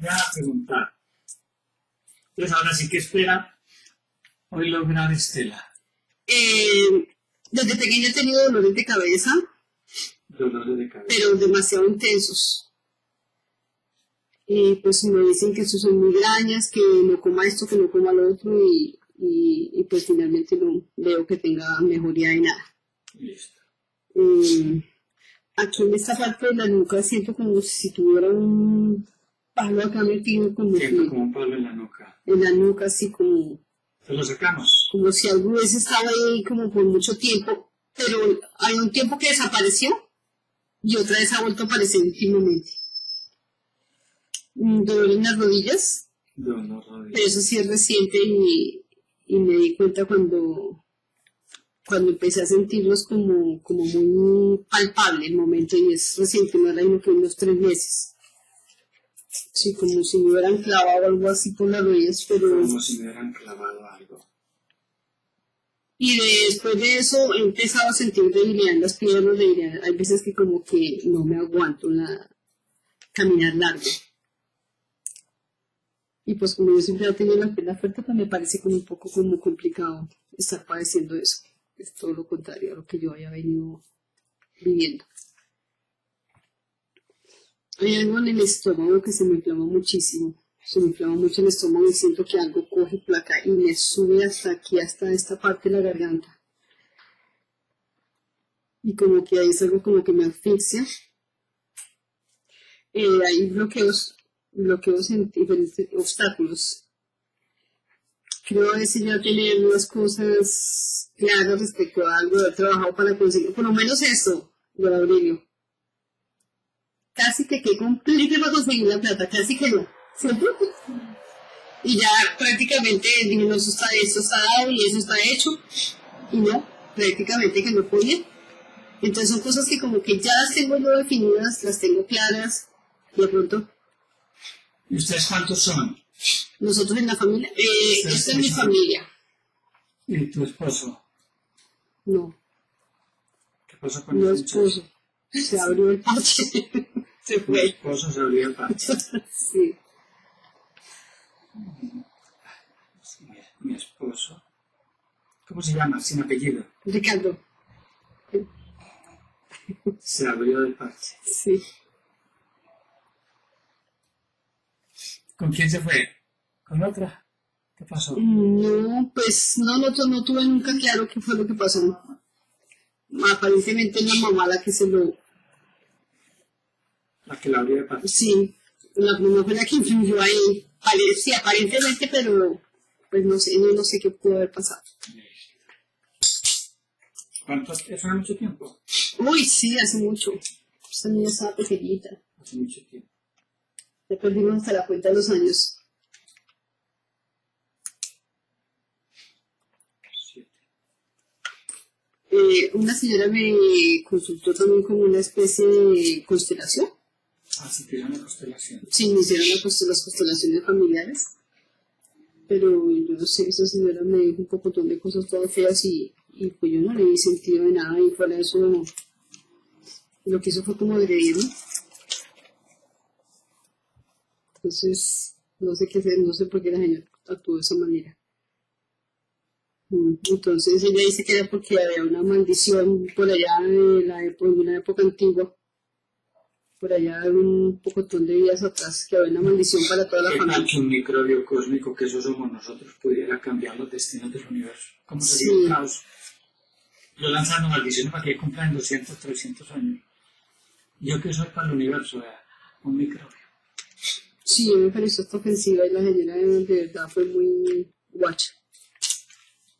ya a preguntar. Entonces, ahora sí que espera hoy lograr Estela. Eh, desde pequeño he tenido dolores de cabeza, Dolores de cabeza. pero demasiado intensos. Y pues me dicen que eso son migrañas, que no coma esto, que no coma lo otro, y, y, y pues finalmente no veo que tenga mejoría de nada. Listo. Mm, aquí en esta parte de la nuca siento como si tuviera un palo acá metido como Siento que como un palo en la nuca. en la nuca, así como, Se lo sacamos. como si algo hubiese estado ahí como por mucho tiempo, pero hay un tiempo que desapareció y otra vez ha vuelto a aparecer últimamente. Dolor en las rodillas, Dolor rodilla. pero eso sí es reciente y, y me di cuenta cuando cuando empecé a sentirlos como, como muy palpable el momento y es reciente, no era sino que unos tres meses. Sí, como si me hubieran clavado algo así por las rodillas, pero... Como si me hubieran clavado algo. Y después de eso he empezado a sentir debilidad en las piernas, debilidad. Hay veces que como que no me aguanto la caminar largo. Y pues como yo siempre he tenido la pierna fuerte, pues me parece como un poco como complicado estar padeciendo eso. Es todo lo contrario a lo que yo haya venido viviendo. Hay algo en el estómago que se me inflama muchísimo. Se me inflama mucho el estómago y siento que algo coge placa y me sube hasta aquí, hasta esta parte de la garganta. Y como que ahí es algo como que me asfixia. Eh, hay bloqueos, bloqueos en diferentes obstáculos. Creo a veces ya tener unas cosas claras respecto a algo, haber trabajado para conseguir, por lo menos eso, don Aurelio casi que qué complique para conseguir la plata, casi que no. ¿cierto? Y ya prácticamente dije, no, eso está, está dado y eso está hecho. Y no, prácticamente que no podía. Entonces son cosas que como que ya las tengo yo definidas, las tengo claras. De pronto, ¿Y ustedes cuántos son? nosotros en la familia, eh, esta es mi familia. ¿Y tu esposo? No, ¿Qué pasó con no esposo. Se abrió el parche. Se fue. esposo se abrió el parche. Sí. Mi, mi esposo. ¿Cómo se llama? Sin apellido. Ricardo. Se abrió el parche. Sí. ¿Con quién se fue? ¿Con otra? ¿Qué pasó? No, pues no, no, no tuve nunca claro qué fue lo que pasó. Aparentemente es la mamá la que se lo... La que la abrió el parche. Sí, la mamá fue la que influyó ahí. Sí, aparentemente, pero pues no sé, no, no sé qué pudo haber pasado. ¿Cuánto? ¿Eso hace mucho tiempo? Uy, sí, hace mucho. Esta niña estaba pequeñita. Hace mucho tiempo. Ya perdimos hasta la cuenta de los años. Eh, una señora me consultó también como una especie de constelación. Así que era una constelación. Sí, me hicieron las constelaciones familiares. Pero yo no sé, esa señora me dijo un poco de cosas todas feas y, y pues yo no le di sentido de nada y de eso lo que hizo fue como agredirme. Entonces, no sé qué hacer, no sé por qué la señora actuó de esa manera. Mm, Entonces ella dice que era porque había una maldición por allá de la época, de una época antigua, por allá un pocotón de días atrás, que había una maldición para toda la ¿Qué tal familia. que un microbio cósmico, que eso somos nosotros, pudiera cambiar los destinos del universo? ¿Cómo sería Sí. el caos? Yo lanzando maldiciones para que cumplan 200, 300 años. Yo que soy para el universo, vea, un microbio. Sí, me pareció esta ofensiva y la señora de, verdad fue muy guacha.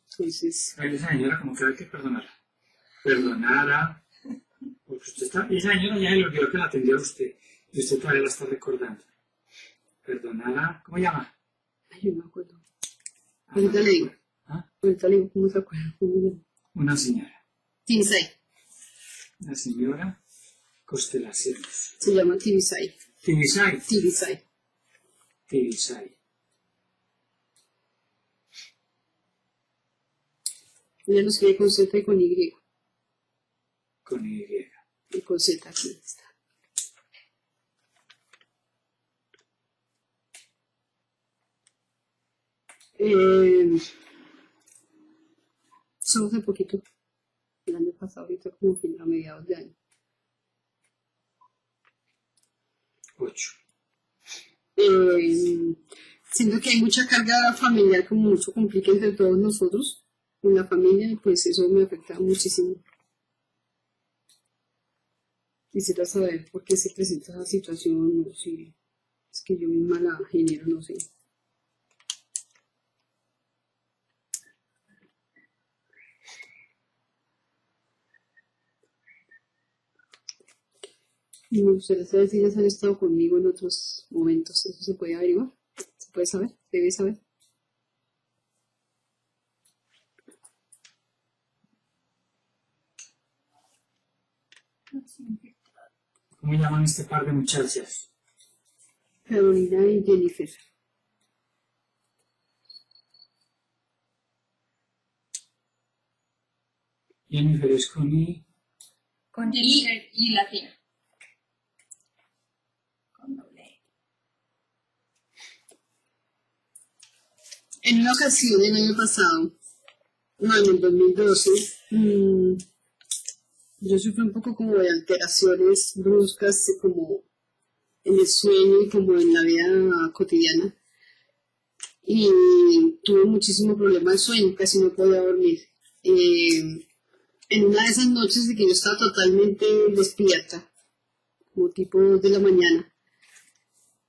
Entonces, esa señora como que hay que perdonarla. Perdonara. Porque usted está, esa señora ya le olvidó que la atendió a usted. Y usted todavía la está recordando. Perdonara. ¿Cómo llama? ay, yo no me acuerdo. Ahorita le digo, ¿Ah? ahorita le digo cómo se acuerda. Una señora. Tibisay, Una señora. Constelaciones. se llama Tibisay. Tibisay. Tibisay. Tibisay. Ella lo escribe con Z y con Y con Y. Y con Z aquí está. Eh, poquito, el año pasado, ahorita como que a mediados de año. Ocho. Eh, siento que hay mucha carga familiar, como mucho complica entre todos nosotros, en la familia, y pues eso me afecta muchísimo. Quisiera saber por qué se presenta esa situación, o si es que yo misma la genero, no sé. Me gustaría saber si ellas han estado conmigo en otros momentos. ¿Eso se puede averiguar? ¿Se puede saber? ¿Debe saber? ¿Cómo llaman este par de muchachas? Carolina y Jennifer. Jennifer es con I. Con Jennifer y latina. Con doble E. En una ocasión el año pasado, no, en el 2012, mm, yo sufrí un poco como de alteraciones bruscas, como en el sueño y como en la vida cotidiana. Y tuve muchísimo problema de sueño, casi no podía dormir. Eh, en una de esas noches de que yo estaba totalmente despierta, como tipo de la mañana,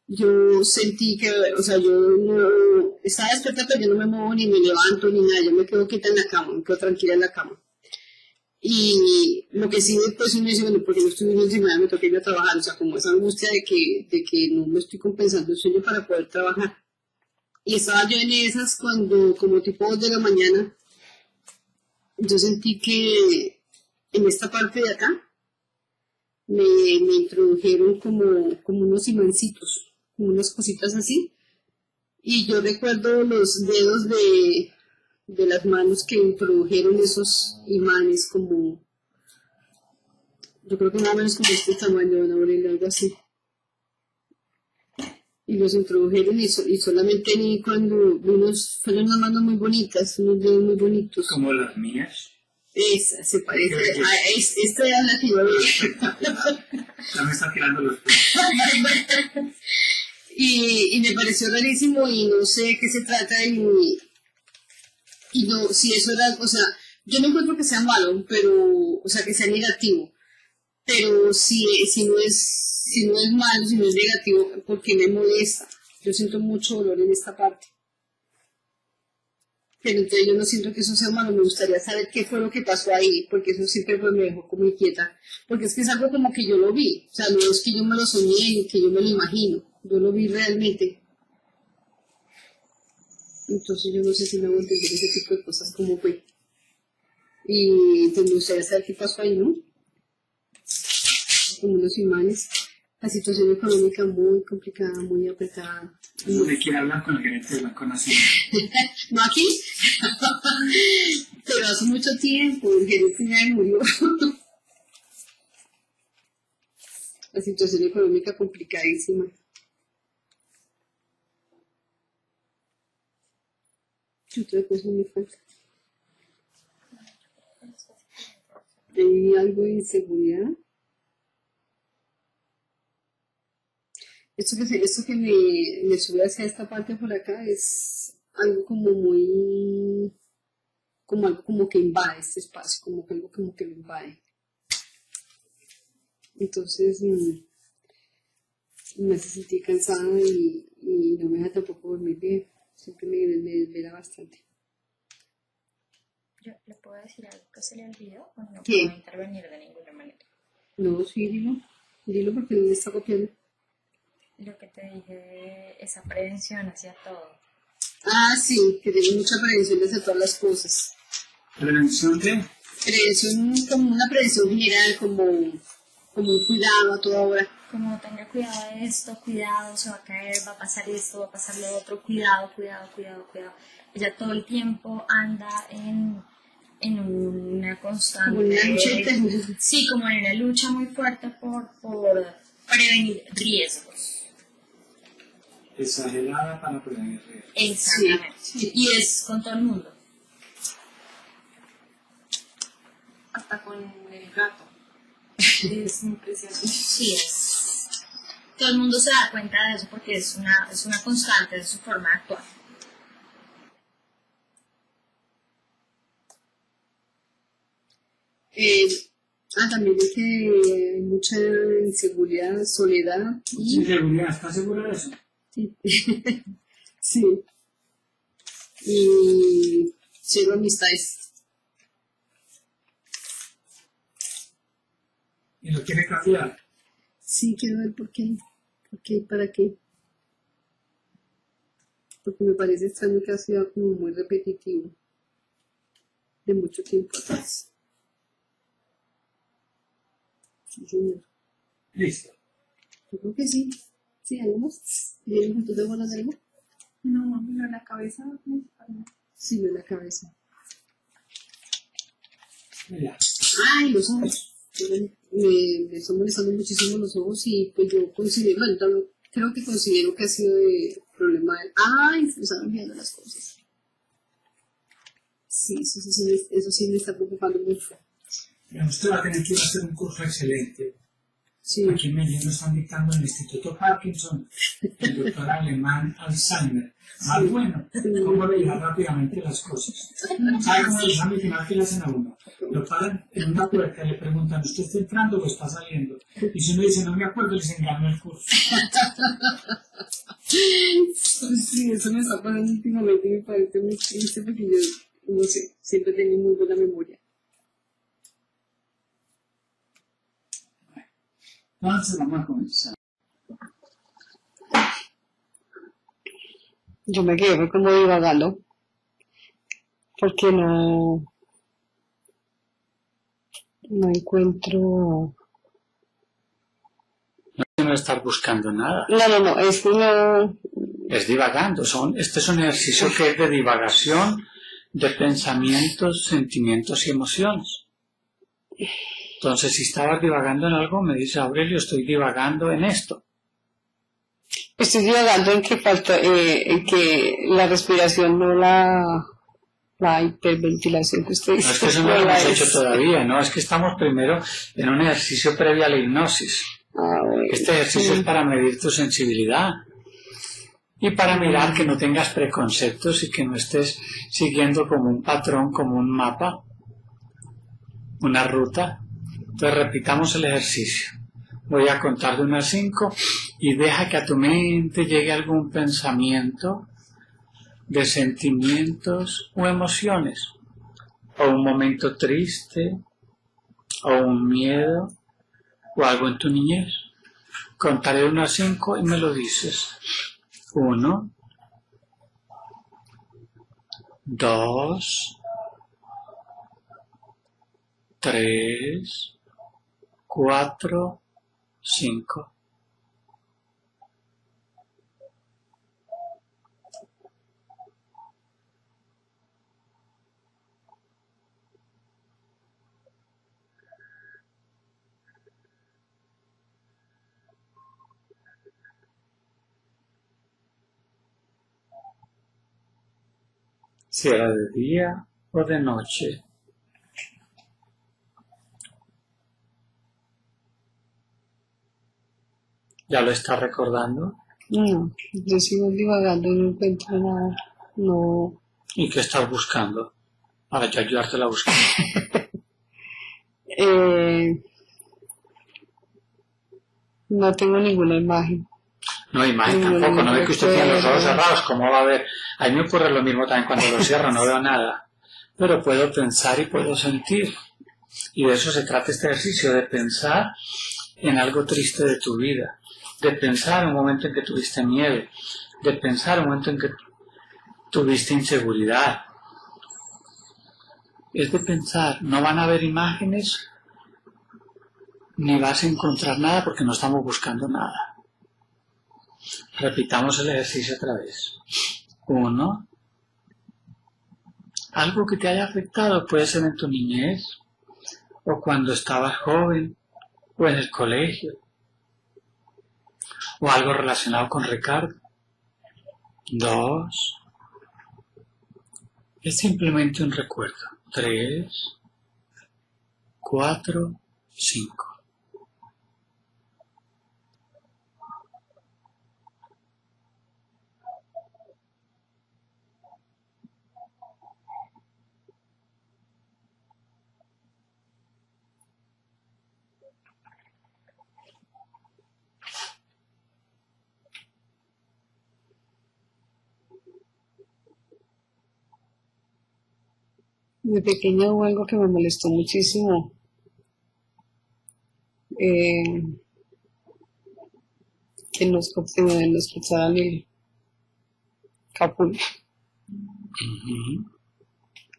yo sentí que, o sea, yo no, estaba despierta, pero yo no me muevo ni me levanto ni nada, yo me quedo quieta en la cama, me quedo tranquila en la cama. Y lo que sí después uno dice, bueno, porque no estoy viendo encima, me toca ir a trabajar, o sea, como esa angustia de que, de que no me estoy compensando el sueño para poder trabajar. Y estaba yo en esas cuando, como tipo dos de la mañana, yo sentí que en esta parte de acá me, me introdujeron como, como unos imancitos, como unas cositas así. Y yo recuerdo los dedos de, de las manos que introdujeron esos imanes como, yo creo que más o menos como este tamaño, Ana Aurelia, algo así. Y los introdujeron y, so- y solamente ni cuando unos, fueron unas manos muy bonitas, unos dedos muy bonitos. Como las mías. Esa, se parece a es- esta era la que yo veía. Ya me está tirando los y, y me pareció rarísimo y no sé de qué se trata y, y no, si eso era, o sea, yo no encuentro que sea malo, pero, o sea, que sea negativo, pero si, si no es, si no es malo, si no es negativo, ¿por qué me molesta? Yo siento mucho dolor en esta parte. Pero entonces yo no siento que eso sea malo, me gustaría saber qué fue lo que pasó ahí, porque eso siempre pues, me dejó como inquieta, porque es que es algo como que yo lo vi, o sea, no es que yo me lo soñé ni que yo me lo imagino, yo lo vi realmente. Entonces yo no sé si me hago entender ese tipo de cosas como fue. Y pues me gustaría saber qué pasó ahí, ¿no? Como unos imanes. La situación económica muy complicada, muy apretada. ¿De quién hablan con el gerente del Banco Nacional? No aquí, pero hace mucho tiempo, el gerente ya murió. La situación económica complicadísima. Otra cosa me falta? ¿Hay algo de inseguridad? Esto que, que me, me sube hacia esta parte por acá es algo como muy, como algo como que invade este espacio, como que algo como que lo invade. Entonces mm, me hace sentir cansada y, y no me deja tampoco dormir bien. Siempre me, me desvela bastante. Yo le puedo decir algo que se le olvidó o no ¿Qué? puedo intervenir de ninguna manera. No, sí, dilo. Dilo porque no me está copiando. Lo que te dije de esa prevención hacia todo. Ah, sí, que tiene mucha prevención hacia todas las cosas. Prevención de Prevención, como una prevención general, como, como un cuidado a toda hora. Como tenga cuidado de esto, cuidado, se va a caer, va a pasar esto, va a pasar lo otro, cuidado, cuidado, cuidado, cuidado. Ella todo el tiempo anda en, en una constante... Como una luchita. Sí, como en una lucha muy fuerte por, por prevenir riesgos. exagerada para prevenir riesgos. Exactamente. Sí. Y es con todo el mundo. Hasta con el gato. Es impresionante. Sí, es. Todo el mundo se da cuenta de eso porque es una, es una constante de su forma de actuar. Eh, ah, también es que hay mucha inseguridad, soledad. y- Inseguridad, ¿estás segura de eso? Sí. sí. Y cero amistades. ¿Y lo quiere cambiar? Sí, quiero ver por qué. ¿Por qué? ¿Para qué? Porque me parece extraño que ha sido como muy repetitivo. De mucho tiempo atrás. Sí, señor. Listo. Yo creo que sí. Sí, algo más. ¿Y ¿Tú te acuerdas de algo? No, mami, no en la cabeza principalmente. Sí, en la cabeza. Mira, Ay, los ojos. Me, me están molestando muchísimo los ojos y pues yo considero, bueno, creo que considero que ha sido de problema de... Ay, me están olvidando las cosas. Sí, eso, sí, sí, eso sí me está preocupando mucho. usted va a tener que hacer un curso excelente. Sí, Aquí en Medellín lo están dictando en el Instituto Parkinson, el doctor alemán Alzheimer. Más bueno, cómo llevar rápidamente las cosas. ¿Sabe cómo examen final que le hacen a uno? Lo paran en una puerta y le preguntan, ¿usted está entrando o está saliendo? Y si uno dice, no me acuerdo, les engaño el curso. sí, eso me está pasando últimamente y me parece muy triste porque yo, no sé, siempre he tenido muy buena memoria. Entonces vamos a comenzar. Yo me quedé como divagando porque no no encuentro no estar buscando nada, no no no es no es divagando. Son, este es un ejercicio que es de divagación de pensamientos, sentimientos y emociones. Entonces, si estabas divagando en algo, me dice Aurelio, estoy divagando en esto. estoy divagando en que falta eh, en que la respiración no la la hiperventilación que usted No dice es que eso no no lo hemos es. hecho todavía, no, es que estamos primero en un ejercicio previo a la hipnosis. Este ejercicio es para medir tu sensibilidad y para mirar que no tengas preconceptos y que no estés siguiendo como un patrón, como un mapa, una ruta. Entonces repitamos el ejercicio. Voy a contar de 1 a 5 y deja que a tu mente llegue algún pensamiento de sentimientos o emociones, o un momento triste, o un miedo, o algo en tu niñez. Contaré de 1 a 5 y me lo dices. 1, 2, 3, 4, 5. Si era de día o de noche. ¿Ya lo está recordando? no yo sigo divagando y no encuentro nada no ¿Y qué estás buscando? Para yo ayudarte a buscar. eh, no tengo ninguna imagen No, imagen tampoco, no ve que usted tiene los ojos cerrados, ¿cómo va a ver? A mí me ocurre lo mismo también cuando los cierro, no veo nada. Pero puedo pensar y puedo sentir. Y de eso se trata este ejercicio, de pensar en algo triste de tu vida, de pensar en un momento en que tuviste miedo, de pensar en un momento en que tuviste inseguridad. Es de pensar, no van a haber imágenes, ni vas a encontrar nada porque no estamos buscando nada. Repitamos el ejercicio otra vez. Uno. Algo que te haya afectado puede ser en tu niñez, o cuando estabas joven, o en el colegio, o algo relacionado con Ricardo. dos, es simplemente un recuerdo, tres, cuatro, cinco. De pequeña hubo algo que me molestó muchísimo. Eh, que nos, que nos quitaran el capul,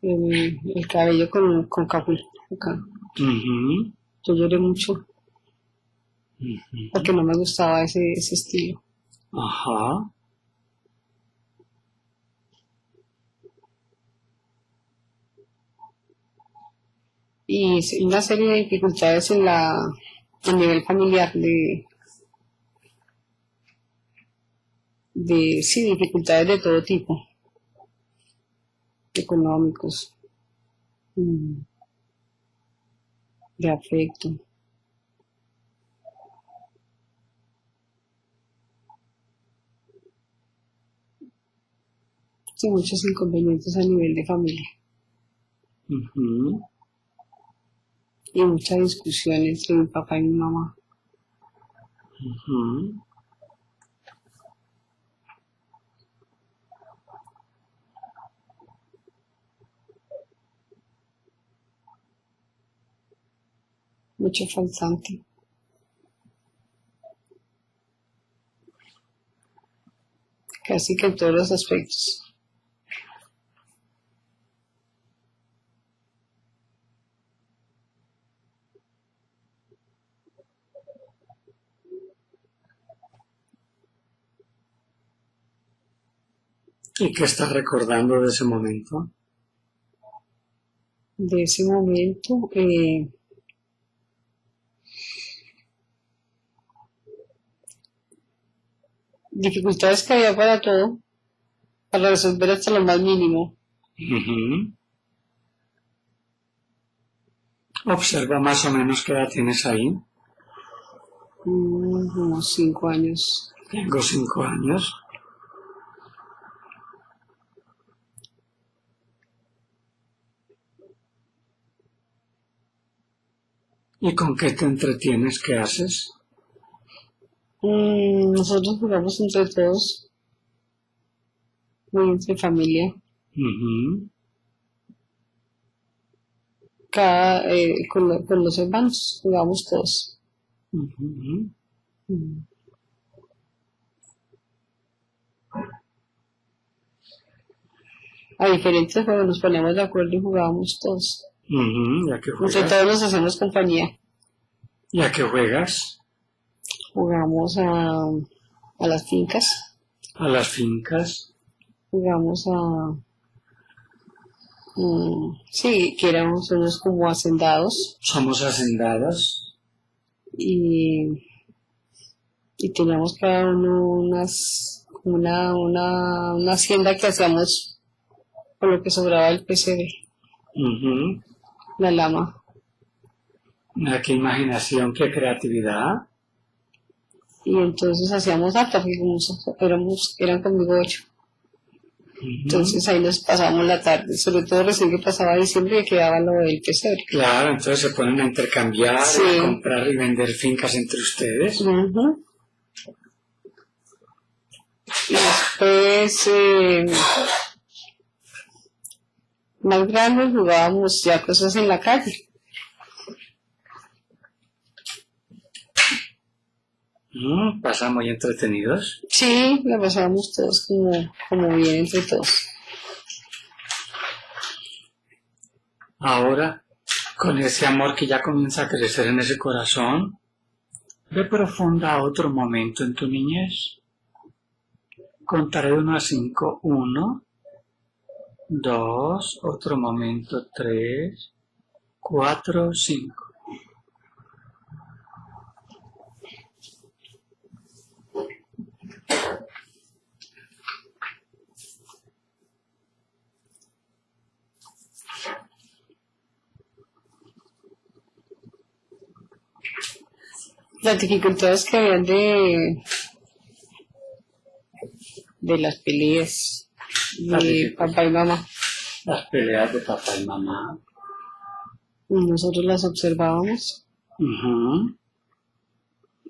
el, el cabello con, con capul. acá. Yo lloré mucho porque no me gustaba ese, ese estilo. Ajá. Y una serie de dificultades en la, a nivel familiar de, de, sí, dificultades de todo tipo, económicos, mm, de afecto. Sí, muchos inconvenientes a nivel de familia ujú. Y mucha discusión entre mi papá y mi mamá. Ujú. mucho faltante. Casi que en todos los aspectos. ¿Y qué estás recordando de ese momento? De ese momento, eh, dificultades que había para todo, para resolver hasta lo más mínimo. Observa más o menos qué edad tienes ahí. Mm, unos cinco años. Tengo cinco años. ¿Y con qué te entretienes? ¿Qué haces? Mm, nosotros jugamos entre todos, muy entre familia. Cada, eh, con, lo- con los hermanos jugamos todos. Ujú. Mm. A diferentes juegos nos ponemos de acuerdo y jugábamos todos. Ujú. ¿Ya que Entre juegas? todos nos hacemos compañía. ¿Ya que juegas? Jugamos a, a las fincas, A las fincas. jugamos a... mm, sí, que éramos unos como hacendados Somos hacendadas. y, y teníamos cada uno unas, una, una, una hacienda que hacíamos con lo que sobraba del PCD, Ujú. La lama. Mira, Qué imaginación, qué creatividad. Y entonces hacíamos harta, éramos, eran conmigo ocho. Entonces ahí nos pasábamos la tarde, sobre todo recién que pasaba diciembre que quedaba lo del pesebre. Claro, entonces se ponen a intercambiar, Sí. a comprar y vender fincas entre ustedes. Ujú. Y después, eh, más grandes jugábamos ya cosas en la calle. Mm, pasan muy entretenidos. Sí, la pasábamos todos como, como bien entre todos. Ahora, con ese amor que ya comienza a crecer en ese corazón, ve profunda a otro momento en tu niñez. Contaré de uno a cinco. Uno, dos, otro momento, tres, cuatro, cinco. Las dificultades que habían de, de las peleas. Dificultades. papá y mamá. Las peleas de papá y mamá. Nosotros las observábamos. Ujú.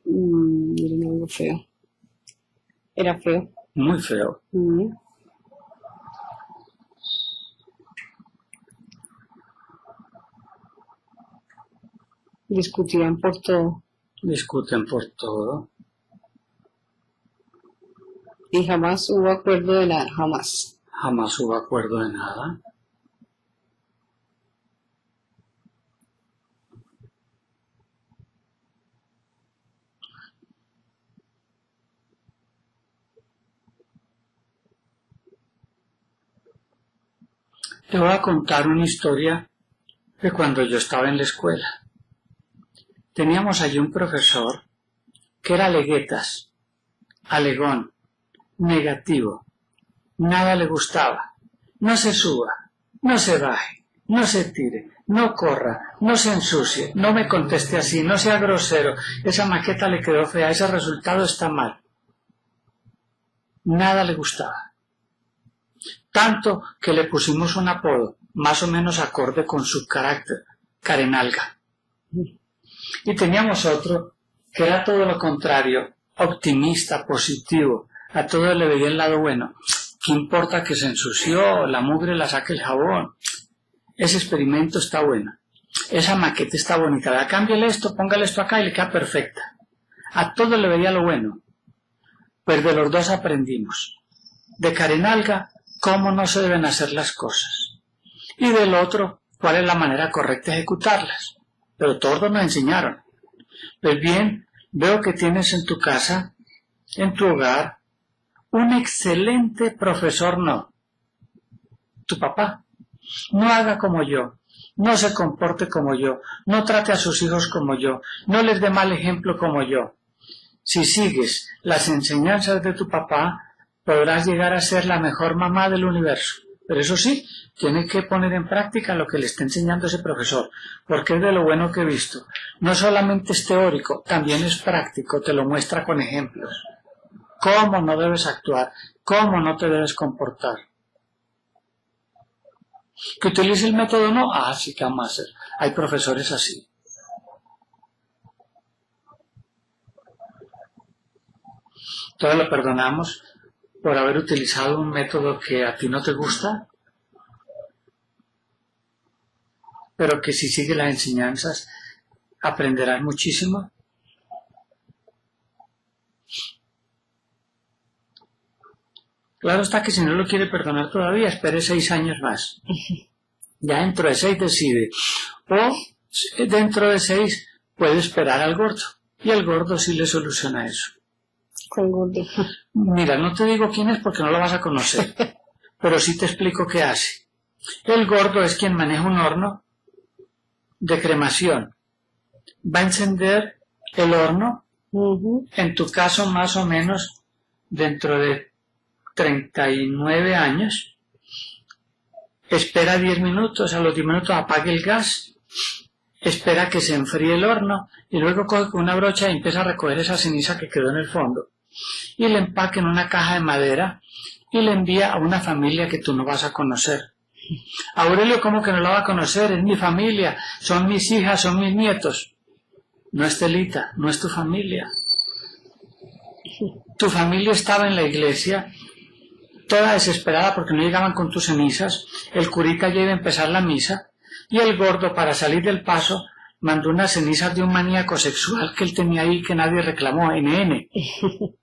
Mm, era algo feo. Era feo. Muy feo. Mm. Discutían por todo Discuten por todo. Y jamás hubo acuerdo de nada, jamás. Jamás hubo acuerdo de nada. Te voy a contar una historia de cuando yo estaba en la escuela. Teníamos allí un profesor que era leguetas, alegón, negativo, nada le gustaba. No se suba, no se baje, no se tire, no corra, no se ensucie, no me conteste así, no sea grosero. Esa maqueta le quedó fea, ese resultado está mal. Nada le gustaba. Tanto que le pusimos un apodo más o menos acorde con su carácter, Carenalga. Y teníamos otro que era todo lo contrario, optimista, positivo, a todo le veía el lado bueno. ¿Qué importa que se ensució? La mugre la saque el jabón. Ese experimento está bueno. Esa maqueta está bonita. Da, cámbiale esto, póngale esto acá y le queda perfecta. A todo le veía lo bueno. Pues de los dos aprendimos. De Carenalga, cómo no se deben hacer las cosas. Y del otro, cuál es la manera correcta de ejecutarlas. Pero todos nos enseñaron. Pues bien, veo que tienes en tu casa, en tu hogar, un excelente profesor no. Tu papá. No haga como yo. No se comporte como yo. No trate a sus hijos como yo. No les dé mal ejemplo como yo. Si sigues las enseñanzas de tu papá, podrás llegar a ser la mejor mamá del universo. Pero eso sí, tiene que poner en práctica lo que le está enseñando ese profesor, porque es de lo bueno que he visto. No solamente es teórico, también es práctico, te lo muestra con ejemplos cómo no debes actuar, cómo no te debes comportar. ¿Que utilice el método no? Ah, sí que. Hay profesores así. Todos lo perdonamos por haber utilizado un método que a ti no te gusta, pero que si sigues las enseñanzas aprenderás muchísimo. Claro está que si no lo quiere perdonar todavía, espere seis años más. Ya dentro de seis decide. O dentro de seis puede esperar al gordo. Y el gordo sí le soluciona eso. Con gordo. Mira, no te digo quién es porque no lo vas a conocer. Pero sí te explico qué hace. El gordo es quien maneja un horno de cremación. Va a encender el horno, en tu caso más o menos dentro de 39 años, espera 10 minutos, a los 10 minutos apague el gas, espera que se enfríe el horno y luego coge una brocha y empieza a recoger esa ceniza que quedó en el fondo y le empaca en una caja de madera y le envía a una familia que tú no vas a conocer. Aurelio, ¿cómo que no la va a conocer? Es mi familia, son mis hijas, son mis nietos. No es Telita, no es tu familia. Tu familia estaba en la iglesia toda desesperada porque no llegaban con tus cenizas, el curita ya iba a empezar la misa, y el gordo, para salir del paso, mandó unas cenizas de un maníaco sexual que él tenía ahí que nadie reclamó, NN.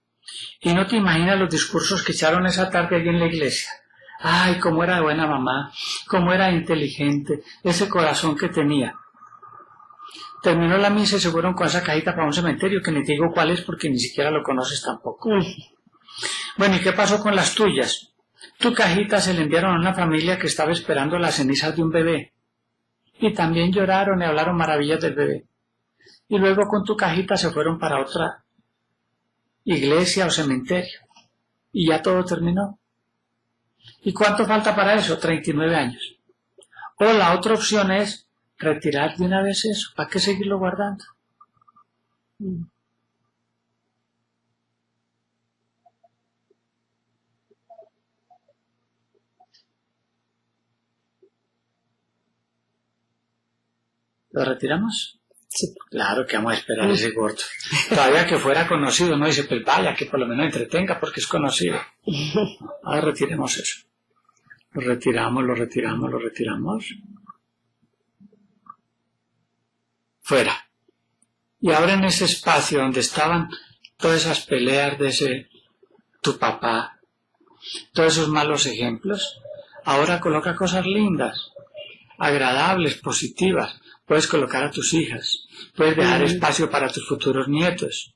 Y no te imaginas los discursos que echaron esa tarde allí en la iglesia. Ay, cómo era buena mamá, cómo era inteligente, ese corazón que tenía. Terminó la misa y se fueron con esa cajita para un cementerio que ni te digo cuál es porque ni siquiera lo conoces tampoco. Bueno, ¿y qué pasó con las tuyas? Tu cajita se le enviaron a una familia que estaba esperando las cenizas de un bebé. Y también lloraron y hablaron maravillas del bebé. Y luego con tu cajita se fueron para otra iglesia o cementerio. Y ya todo terminó. ¿Y cuánto falta para eso? 39 años. O la otra opción es retirar de una vez eso. ¿Para qué seguirlo guardando? ¿Lo retiramos? Sí. Claro que vamos a esperar ese gordo. Todavía que fuera conocido, no dice, pues vaya, que por lo menos entretenga porque es conocido. Ahora retiremos eso. Lo retiramos, lo retiramos, lo retiramos. Fuera. Y ahora en ese espacio donde estaban todas esas peleas de ese tu papá, todos esos malos ejemplos, ahora coloca cosas lindas, agradables, positivas. Puedes colocar a tus hijas, puedes dejar espacio para tus futuros nietos,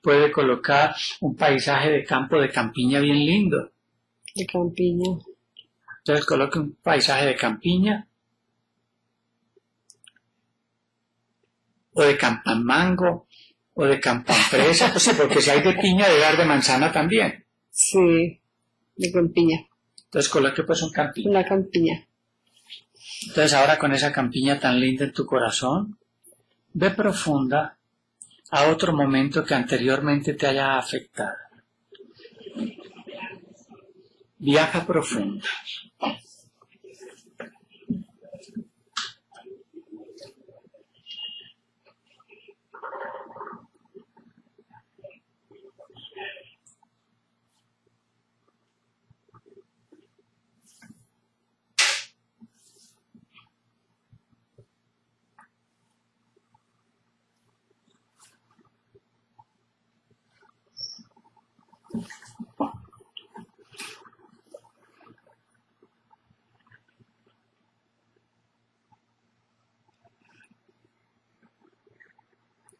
puedes colocar un paisaje de campo de campiña bien lindo. De campiña. Entonces coloque un paisaje de campiña o de campamango o de campampresa, pues sí, porque si hay de piña debe haber de manzana también. Sí, de campiña. Entonces coloque pues un campiña. Una campiña. Entonces ahora con esa campiña tan linda en tu corazón, ve profunda a otro momento que anteriormente te haya afectado. Viaja profunda.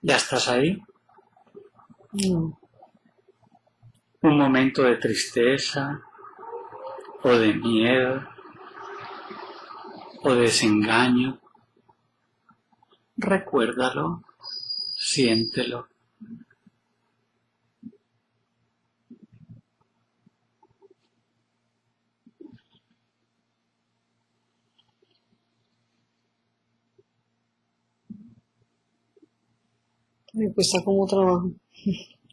¿Ya estás ahí? No. un momento de tristeza o de miedo o de desengaño, recuérdalo, siéntelo. Me cuesta como trabajo.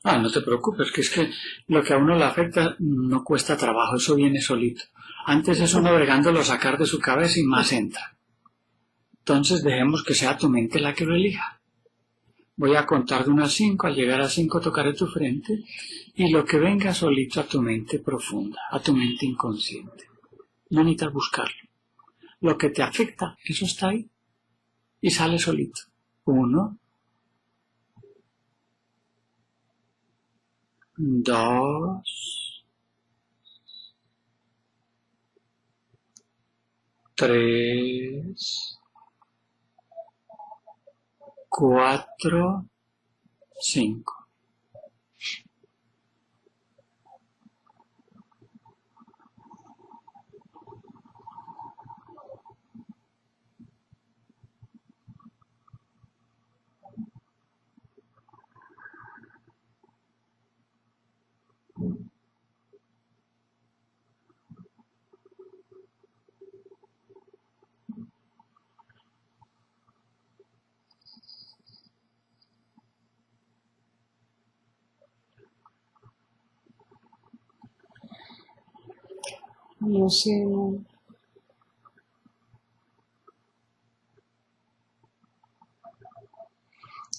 Ah, no te preocupes, que es que lo que a uno le afecta no cuesta trabajo, eso viene solito. Antes es uno bregándolo sacar de su cabeza y más entra. Entonces dejemos que sea tu mente la que lo elija. Voy a contar de unas cinco, al llegar a cinco tocaré tu frente y lo que venga solito a tu mente profunda, a tu mente inconsciente. No necesitas buscarlo. Lo que te afecta, eso está ahí y sale solito. Uno, dos, tres, cuatro, cinco. No sé, no.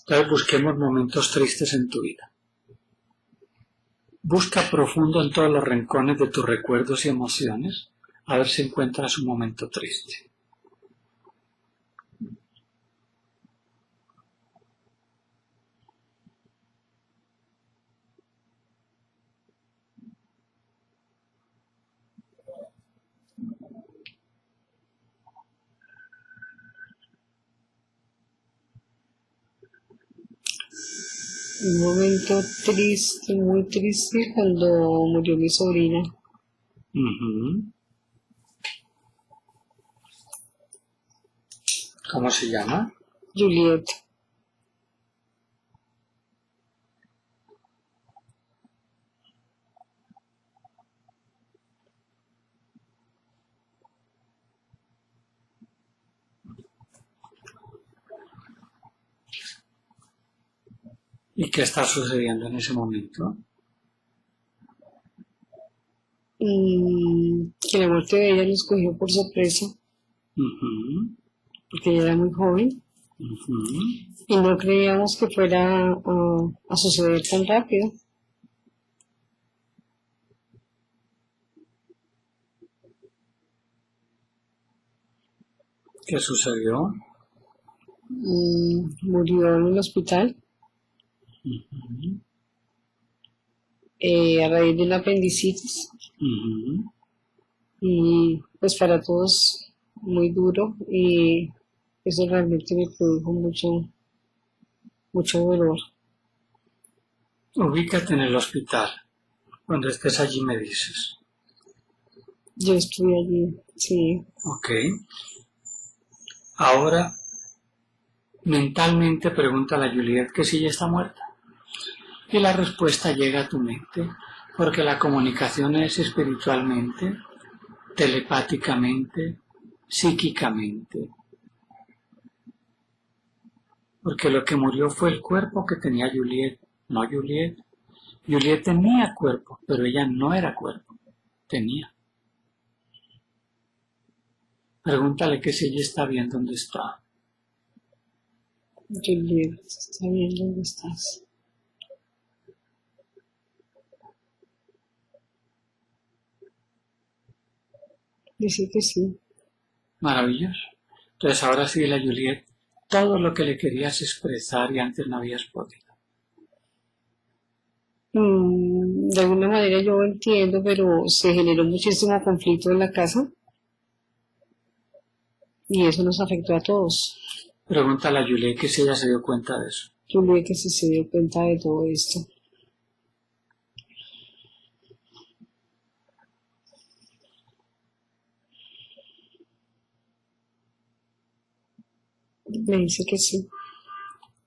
Entonces busquemos momentos tristes en tu vida. Busca profundo en todos los rincones de tus recuerdos y emociones a ver si encuentras un momento triste. Un momento triste, muy triste, cuando murió mi sobrina. Ujú. ¿Cómo se llama? Juliet. ¿Y qué está sucediendo en ese momento? Mm, que la muerte de ella nos cogió por sorpresa, porque ella era muy joven. Y no creíamos que fuera a suceder tan rápido. ¿Qué sucedió? Mm, murió en el hospital Ujú. eh, a raíz de una apendicitis. Y pues para todos muy duro y eso realmente me produjo mucho mucho dolor Ubícate en el hospital. Cuando estés allí me dices. yo estuve allí sí Ok. Ahora, mentalmente pregúntale a Juliet que si ella está muerta. Y la respuesta llega a tu mente, porque la comunicación es espiritualmente, telepáticamente, psíquicamente. Porque lo que murió fue el cuerpo que tenía Juliet, no Juliet. Juliet tenía cuerpo, pero ella no era cuerpo, tenía. Pregúntale que si ella está bien donde está. Juliet está bien dónde estás dice que sí Maravilloso. Entonces ahora sí la Juliet, todo lo que le querías expresar y antes no habías podido. Mm, de alguna manera yo entiendo pero se generó muchísimo conflicto en la casa y eso nos afectó a todos Pregúntale a Juliet que si ella se dio cuenta de eso. Juliet que sí se dio cuenta de todo esto me dice que sí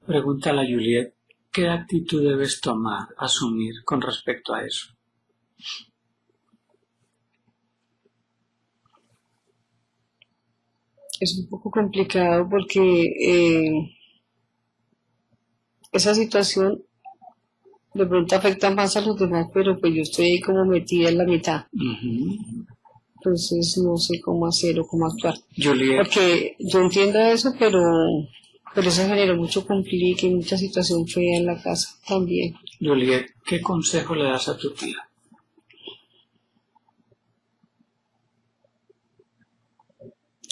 Pregúntale a Juliet qué actitud debes tomar, asumir con respecto a eso. es un poco complicado porque eh, esa situación de pronto afecta más a los demás, pero pues yo estoy ahí como metida en la mitad, Ujú. Entonces no sé cómo hacer o cómo actuar. Juliet, Porque yo entiendo eso, pero, pero eso generó mucho conflicto y mucha situación fea en la casa también. Juliet, ¿qué consejo le das a tu tía?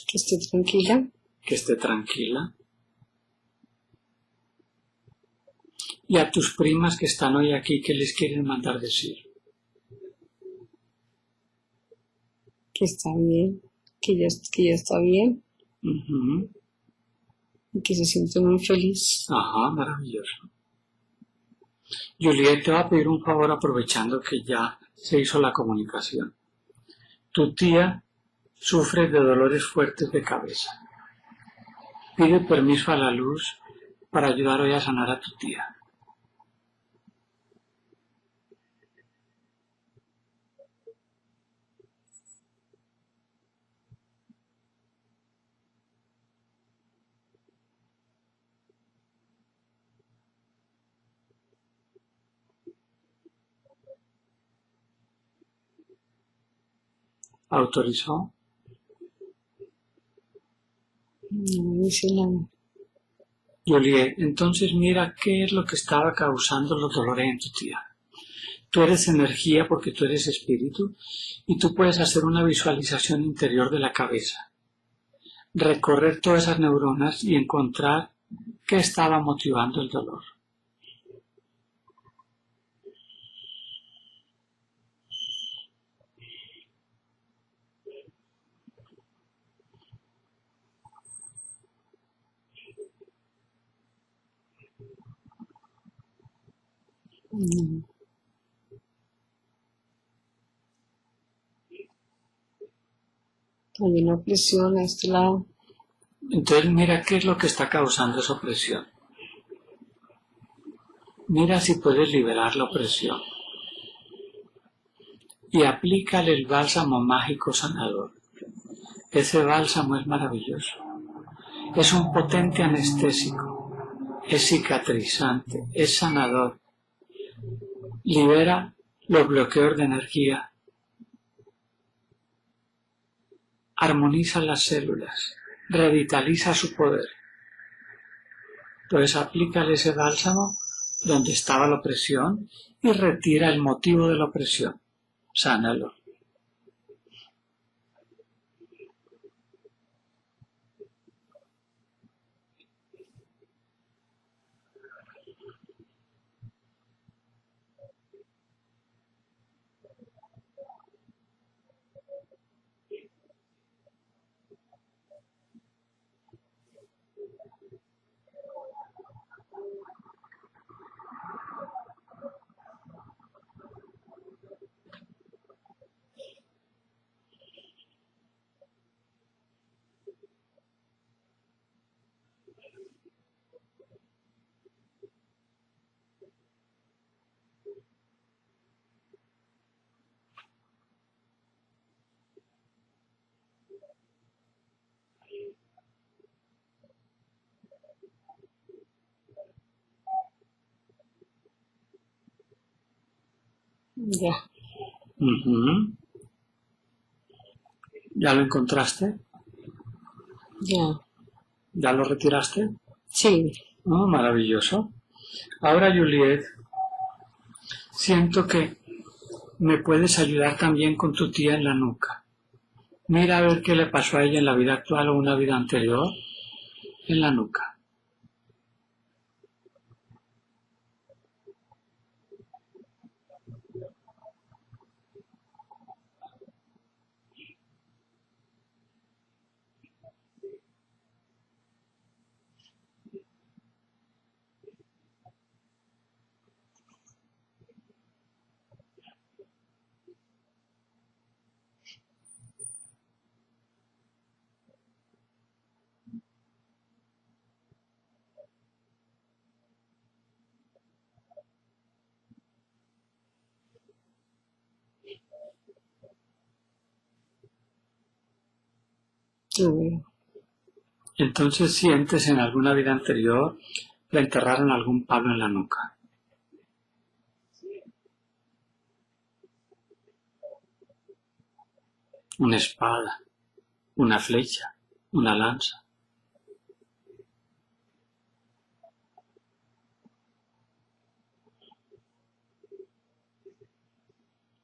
Que esté tranquila, Que esté tranquila. Y a tus primas que están hoy aquí, ¿qué les quieren mandar decir? Que está bien, que ya, que ya está bien y que se siente muy feliz. Ajá, maravilloso. Juliet te va a pedir un favor aprovechando que ya se hizo la comunicación. Tu tía sufre de dolores fuertes de cabeza. Pide permiso a la luz para ayudar hoy a sanar a tu tía. ¿Autorizó? No dice nada. Juliet, entonces mira qué es lo que estaba causando los dolores en tu tía. Tú eres energía porque tú eres espíritu y tú puedes hacer una visualización interior de la cabeza, recorrer todas esas neuronas y encontrar qué estaba motivando el dolor. No. Hay una presión a este lado. Entonces mira qué es lo que está causando esa opresión. Mira si puedes liberar la opresión. Y aplícale el bálsamo mágico sanador. Ese bálsamo es maravilloso. Es un potente anestésico. Es cicatrizante. Es sanador. Libera los bloqueos de energía. Armoniza las células. Revitaliza su poder. Entonces aplícale ese bálsamo donde estaba la opresión y retira el motivo de la opresión. Sánalo. Ya. ¿Ya lo encontraste? Ya. ¿Ya lo retiraste? Sí. Oh, maravilloso. Ahora, Juliet, siento que me puedes ayudar también con tu tía en la nuca. Mira a ver qué le pasó a ella en la vida actual o una vida anterior en la nuca. Lo veo. Entonces sientes en alguna vida anterior le enterraron algún palo en la nuca. Una espada, una flecha, una lanza.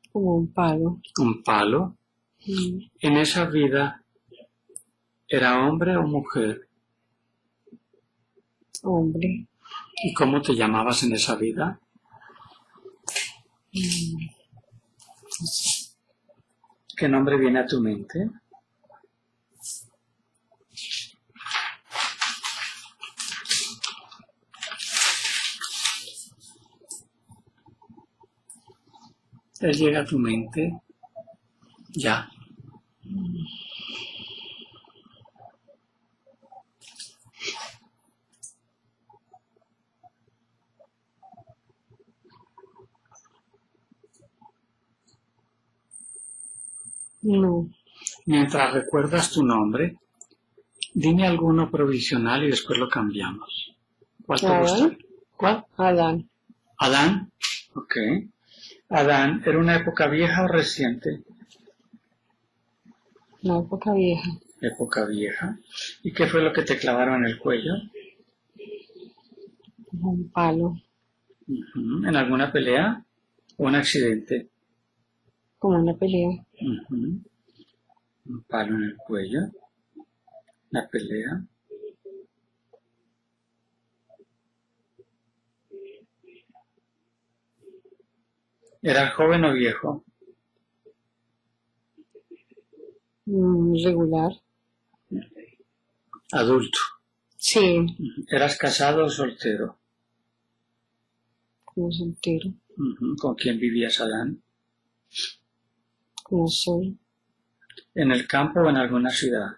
Como un palo. un palo. Mm. En esa vida, ¿era hombre o mujer? Hombre. ¿Y cómo te llamabas en esa vida? ¿Qué nombre viene a tu mente? Él llega a tu mente ya. No. Mientras recuerdas tu nombre, dime alguno provisional y después lo cambiamos. ¿Cuál te gusta? ¿Cuál? Adán. Adán. Ok. Adán, ¿era una época vieja o reciente? Una época vieja. Época vieja. ¿Y qué fue lo que te clavaron en el cuello? Un palo. ¿En alguna pelea o un accidente? Como una pelea. Un palo en el cuello. La pelea. ¿Era joven o viejo? Mm, regular. Adulto. Sí. ¿Eras casado o soltero? Como soltero. ¿Con quién vivías, Adán? Como soy. ¿En el campo o en alguna ciudad?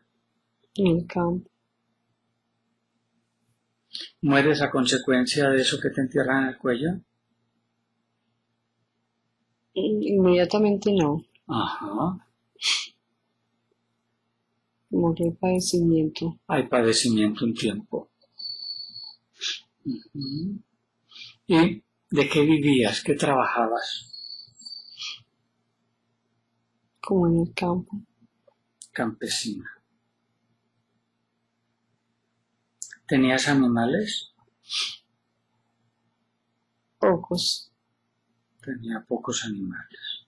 En el campo. ¿Mueres a consecuencia de eso que te entierran en el cuello? Inmediatamente no. Ajá. Morí de padecimiento. Hay padecimiento un tiempo. ¿Y de qué vivías? ¿Qué trabajabas? Como en el campo. Campesina. ¿Tenías animales? Pocos. Tenía pocos animales.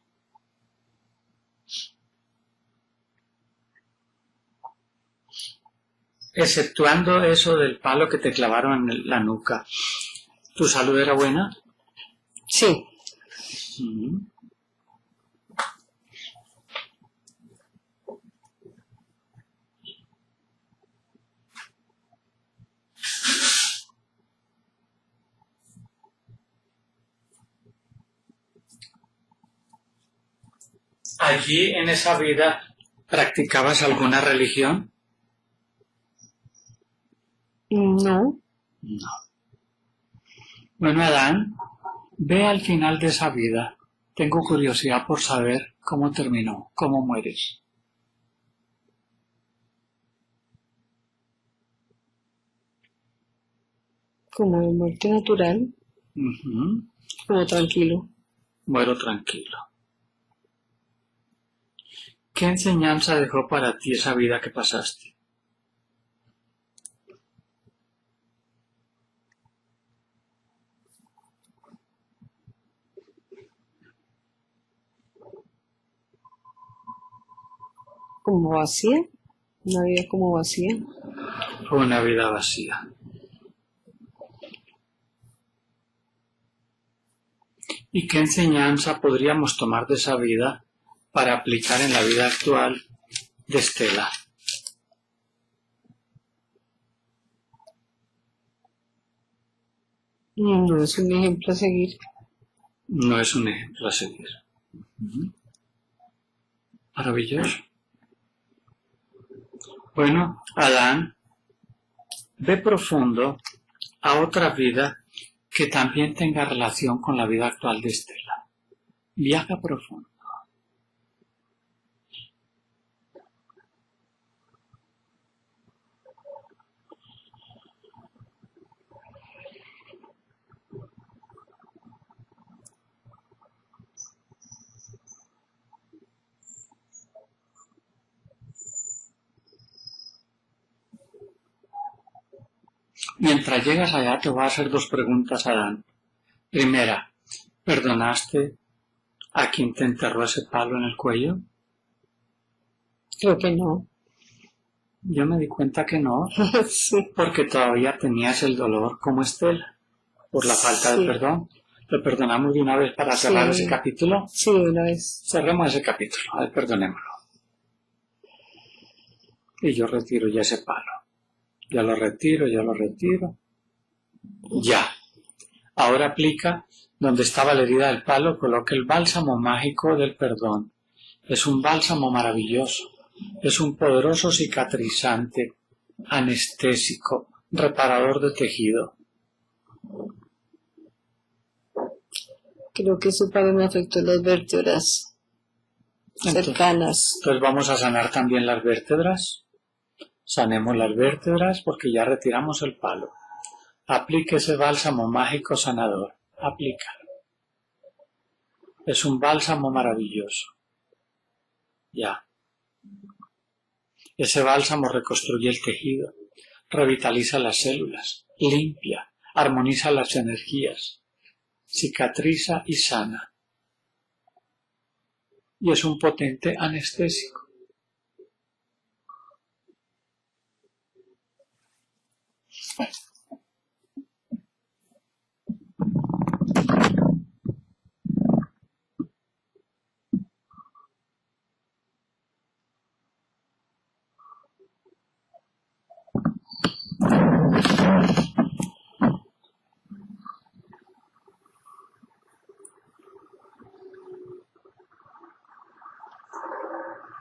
Exceptuando eso del palo que te clavaron en la nuca, ¿tu salud era buena? Sí. Mm. Allí en esa vida practicabas alguna religión? No. No. Bueno, Adán, ve al final de esa vida. Tengo curiosidad por saber cómo terminó, cómo mueres. Como de muerte natural. Como tranquilo. Muero tranquilo. ¿Qué enseñanza dejó para ti esa vida que pasaste? Como vacía. Una vida como vacía. Una vida vacía. ¿Y qué enseñanza podríamos tomar de esa vida para aplicar en la vida actual de Estela? No es un ejemplo a seguir. No es un ejemplo a seguir. Maravilloso. Bueno, Adán, ve profundo a otra vida que también tenga relación con la vida actual de Estela. Viaja profundo. Mientras llegas allá te voy a hacer dos preguntas, Adán. Primera, ¿perdonaste a quien te enterró ese palo en el cuello? Creo que no. Yo me di cuenta que no, sí. porque todavía tenías el dolor como Estela, por la falta Sí. de perdón. ¿Le perdonamos de una vez para cerrar Sí. ese capítulo? Sí, una vez. Cerremos ese capítulo, a ver, perdonémoslo. Y yo retiro ya ese palo. Ya lo retiro, ya lo retiro. Ya. Ahora aplica donde estaba la herida del palo, coloca el bálsamo mágico del perdón. Es un bálsamo maravilloso. Es un poderoso cicatrizante, anestésico, reparador de tejido. Creo que eso para me afectó las vértebras Entonces, cercanas. entonces vamos a sanar también las vértebras. Sanemos las vértebras porque ya retiramos el palo. Aplique ese bálsamo mágico sanador. Aplica. Es un bálsamo maravilloso. Ya. Ese bálsamo reconstruye el tejido, revitaliza las células, limpia, armoniza las energías, cicatriza y sana. Y es un potente anestésico.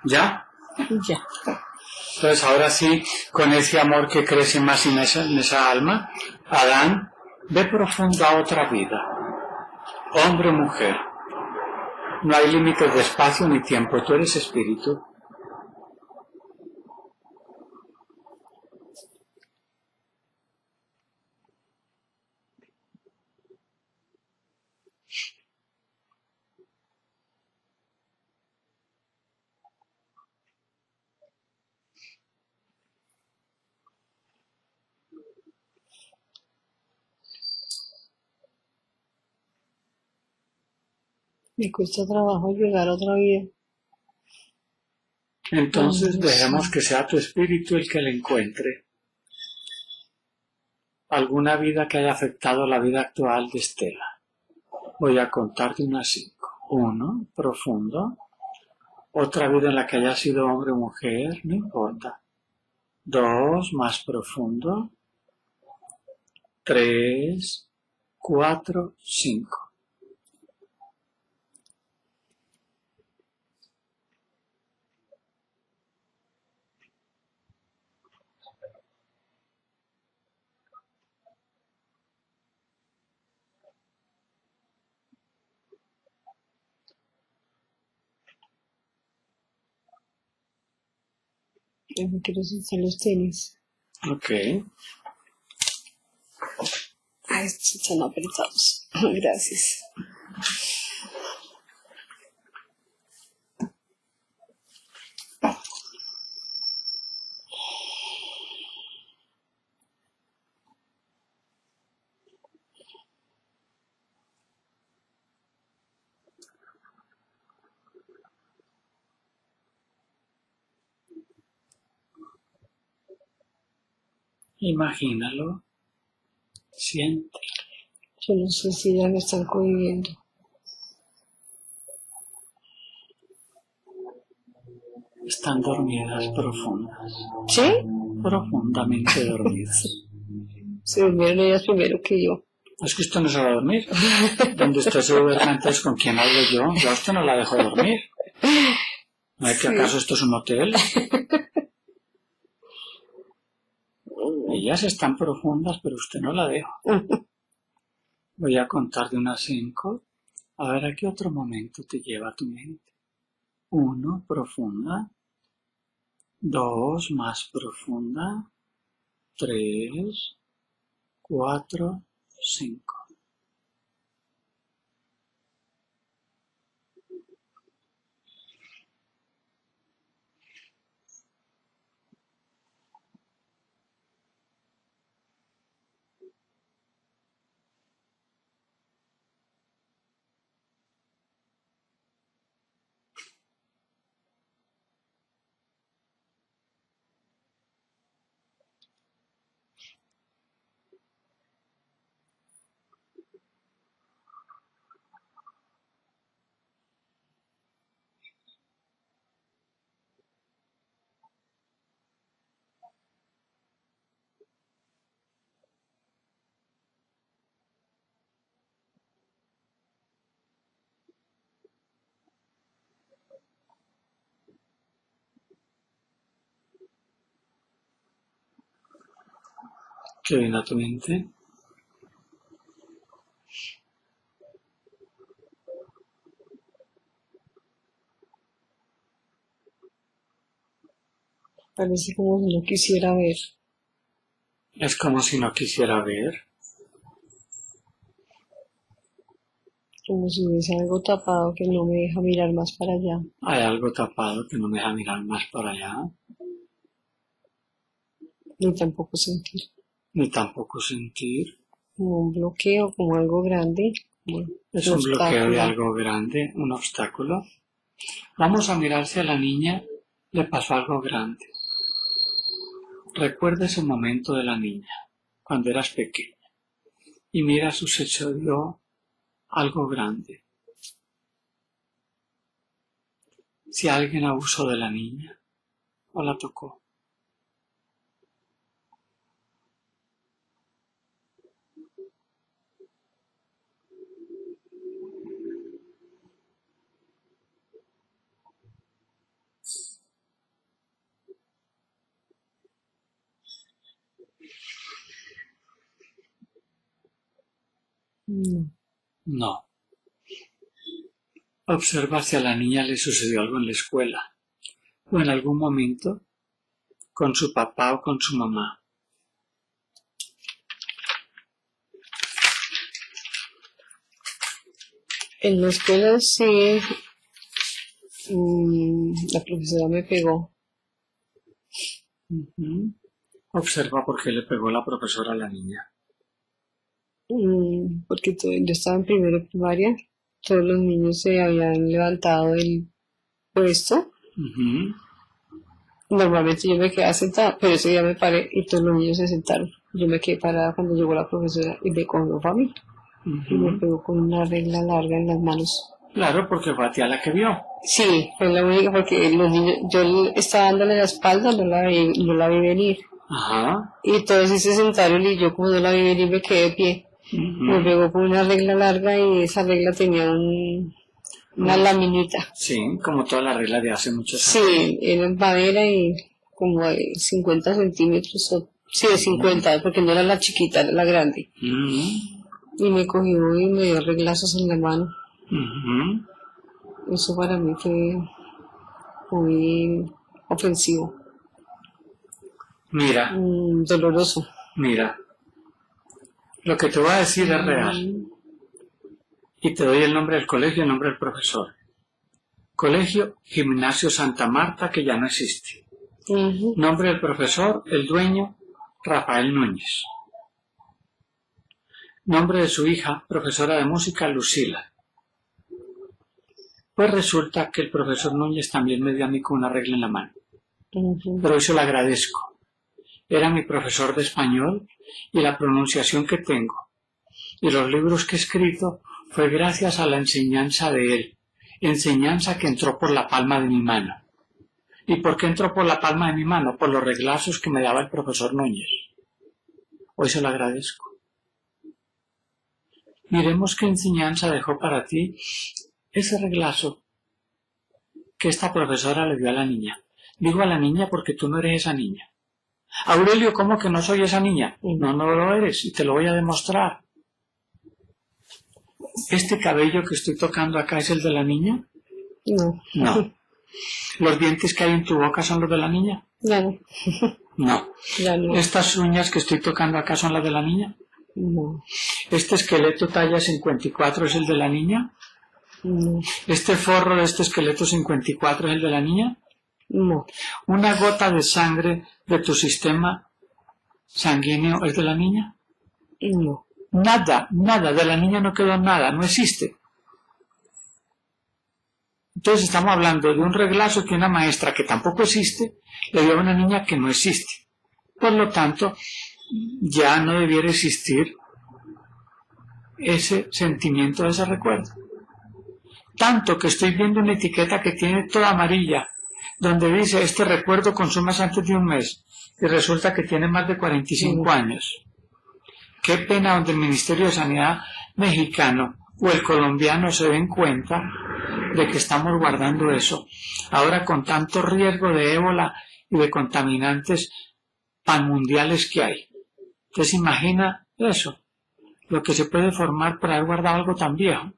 ¿Ya? Ya. Entonces ahora sí, con ese amor que crece más en esa, alma, Adán, ve profundo a otra vida. Hombre o mujer. No hay límites de espacio ni tiempo, tú eres espíritu. Me cuesta trabajo llegar a otra vida. Entonces dejemos que sea tu espíritu el que le encuentre alguna vida que haya afectado la vida actual de Estela. Voy a contar de unas cinco. Uno, profundo. Otra vida en la que haya sido hombre o mujer, no importa. Dos, más profundo. Tres, cuatro, cinco. Yo me quiero sentar los tenis. Ok. Ay, están apretados. Gracias. Imagínalo. Siente. Yo no sé si ya me están cohibiendo. Están dormidas profundas. ¿Sí? Profundamente dormidas. Se durmieron ellas primero que yo. Es que usted no se va a dormir. Donde usted se duerma, entonces ¿con quién hablo yo? Yo a usted no la dejo dormir. ¿No es que Sí. acaso esto es un hotel? Están profundas, pero usted no la deja. Voy a contar de unas cinco. A ver a qué otro momento te lleva tu mente. Uno, profunda. Dos, más profunda. Tres, cuatro, cinco. ¿Qué viene a tu mente? Parece como si no quisiera ver. Es como si no quisiera ver. Como si hubiese algo tapado que no me deja mirar más para allá. Hay algo tapado que no me deja mirar más para allá, Ni tampoco sentir. Ni tampoco sentir. Como un bloqueo, como algo grande. Es un bloqueo de algo grande, un obstáculo. Vamos a mirar si a la niña le pasó algo grande. Recuerda ese momento de la niña, cuando eras pequeña, y mira si sucedió algo grande. Si alguien abusó de la niña o la tocó. No. No. Observa si a la niña le sucedió algo en la escuela o en algún momento con su papá o con su mamá. En la escuela sí. mm, la profesora me pegó. Observa por qué le pegó la profesora a la niña. Mm, porque yo estaba en primero primaria todos los niños se habían levantado del puesto. Normalmente yo me quedaba sentada, pero ese día me paré y todos los niños se sentaron. Yo me quedé parada cuando llegó la profesora y me cogió para mí y me pegó con una regla larga en las manos. Claro, porque fue a ti a la que vio. Sí, fue la única porque los niños, yo estaba dándole la espalda, no la vi, no la vi venir. Ajá. Y todos se sentaron y yo como no la vi venir me quedé de pie. Me pegó con una regla larga y esa regla tenía un, una laminita. Sí, como toda la regla de hace muchos años. Sí, era en madera y como de 50 centímetros, o, sí, de 50, porque no era la chiquita, era la grande. Y me cogió y me dio reglazos en la mano. Eso para mí fue muy ofensivo, Mira, mm, doloroso. mira. Lo que te voy a decir es real. Y te doy el nombre del colegio y el nombre del profesor. Colegio Gimnasio Santa Marta, que ya no existe. Nombre del profesor, el dueño, Rafael Núñez. Nombre de su hija, profesora de música, Lucila. Pues resulta que el profesor Núñez también me dio a mí con una regla en la mano. Pero eso le agradezco. Era mi profesor de español y la pronunciación que tengo y los libros que he escrito fue gracias a la enseñanza de él, enseñanza que entró por la palma de mi mano. ¿Y por qué entró por la palma de mi mano? Por los reglazos que me daba el profesor Núñez. Hoy se lo agradezco. Miremos qué enseñanza dejó para ti ese reglazo que esta profesora le dio a la niña. Digo a la niña porque tú no eres esa niña. Aurelio, ¿cómo que no soy esa niña? No, no lo eres y te lo voy a demostrar. ¿Este cabello que estoy tocando acá es el de la niña? No, No. ¿Los dientes que hay en tu boca son los de la niña? ya no, No. ya no, ¿Estas uñas que estoy tocando acá son las de la niña? no, ¿Este esqueleto talla 54 es el de la niña? no, ¿Este forro de este esqueleto 54 es el de la niña? No, ¿Una gota de sangre de tu sistema sanguíneo es de la niña? no. Nada, nada, de la niña no quedó nada, no existe. Entonces estamos hablando de un reglazo que una maestra que tampoco existe le dio a una niña que no existe. Por lo tanto, ya no debiera existir ese sentimiento, ese recuerdo. Tanto que estoy viendo una etiqueta que tiene toda amarilla, donde dice este recuerdo consumas antes de un mes, y resulta que tiene más de 45 años. Qué pena donde el Ministerio de Sanidad mexicano o el colombiano se den cuenta de que estamos guardando eso. Ahora con tanto riesgo de ébola y de contaminantes panmundiales que hay. Entonces imagina eso, lo que se puede formar por haber guardado algo tan viejo,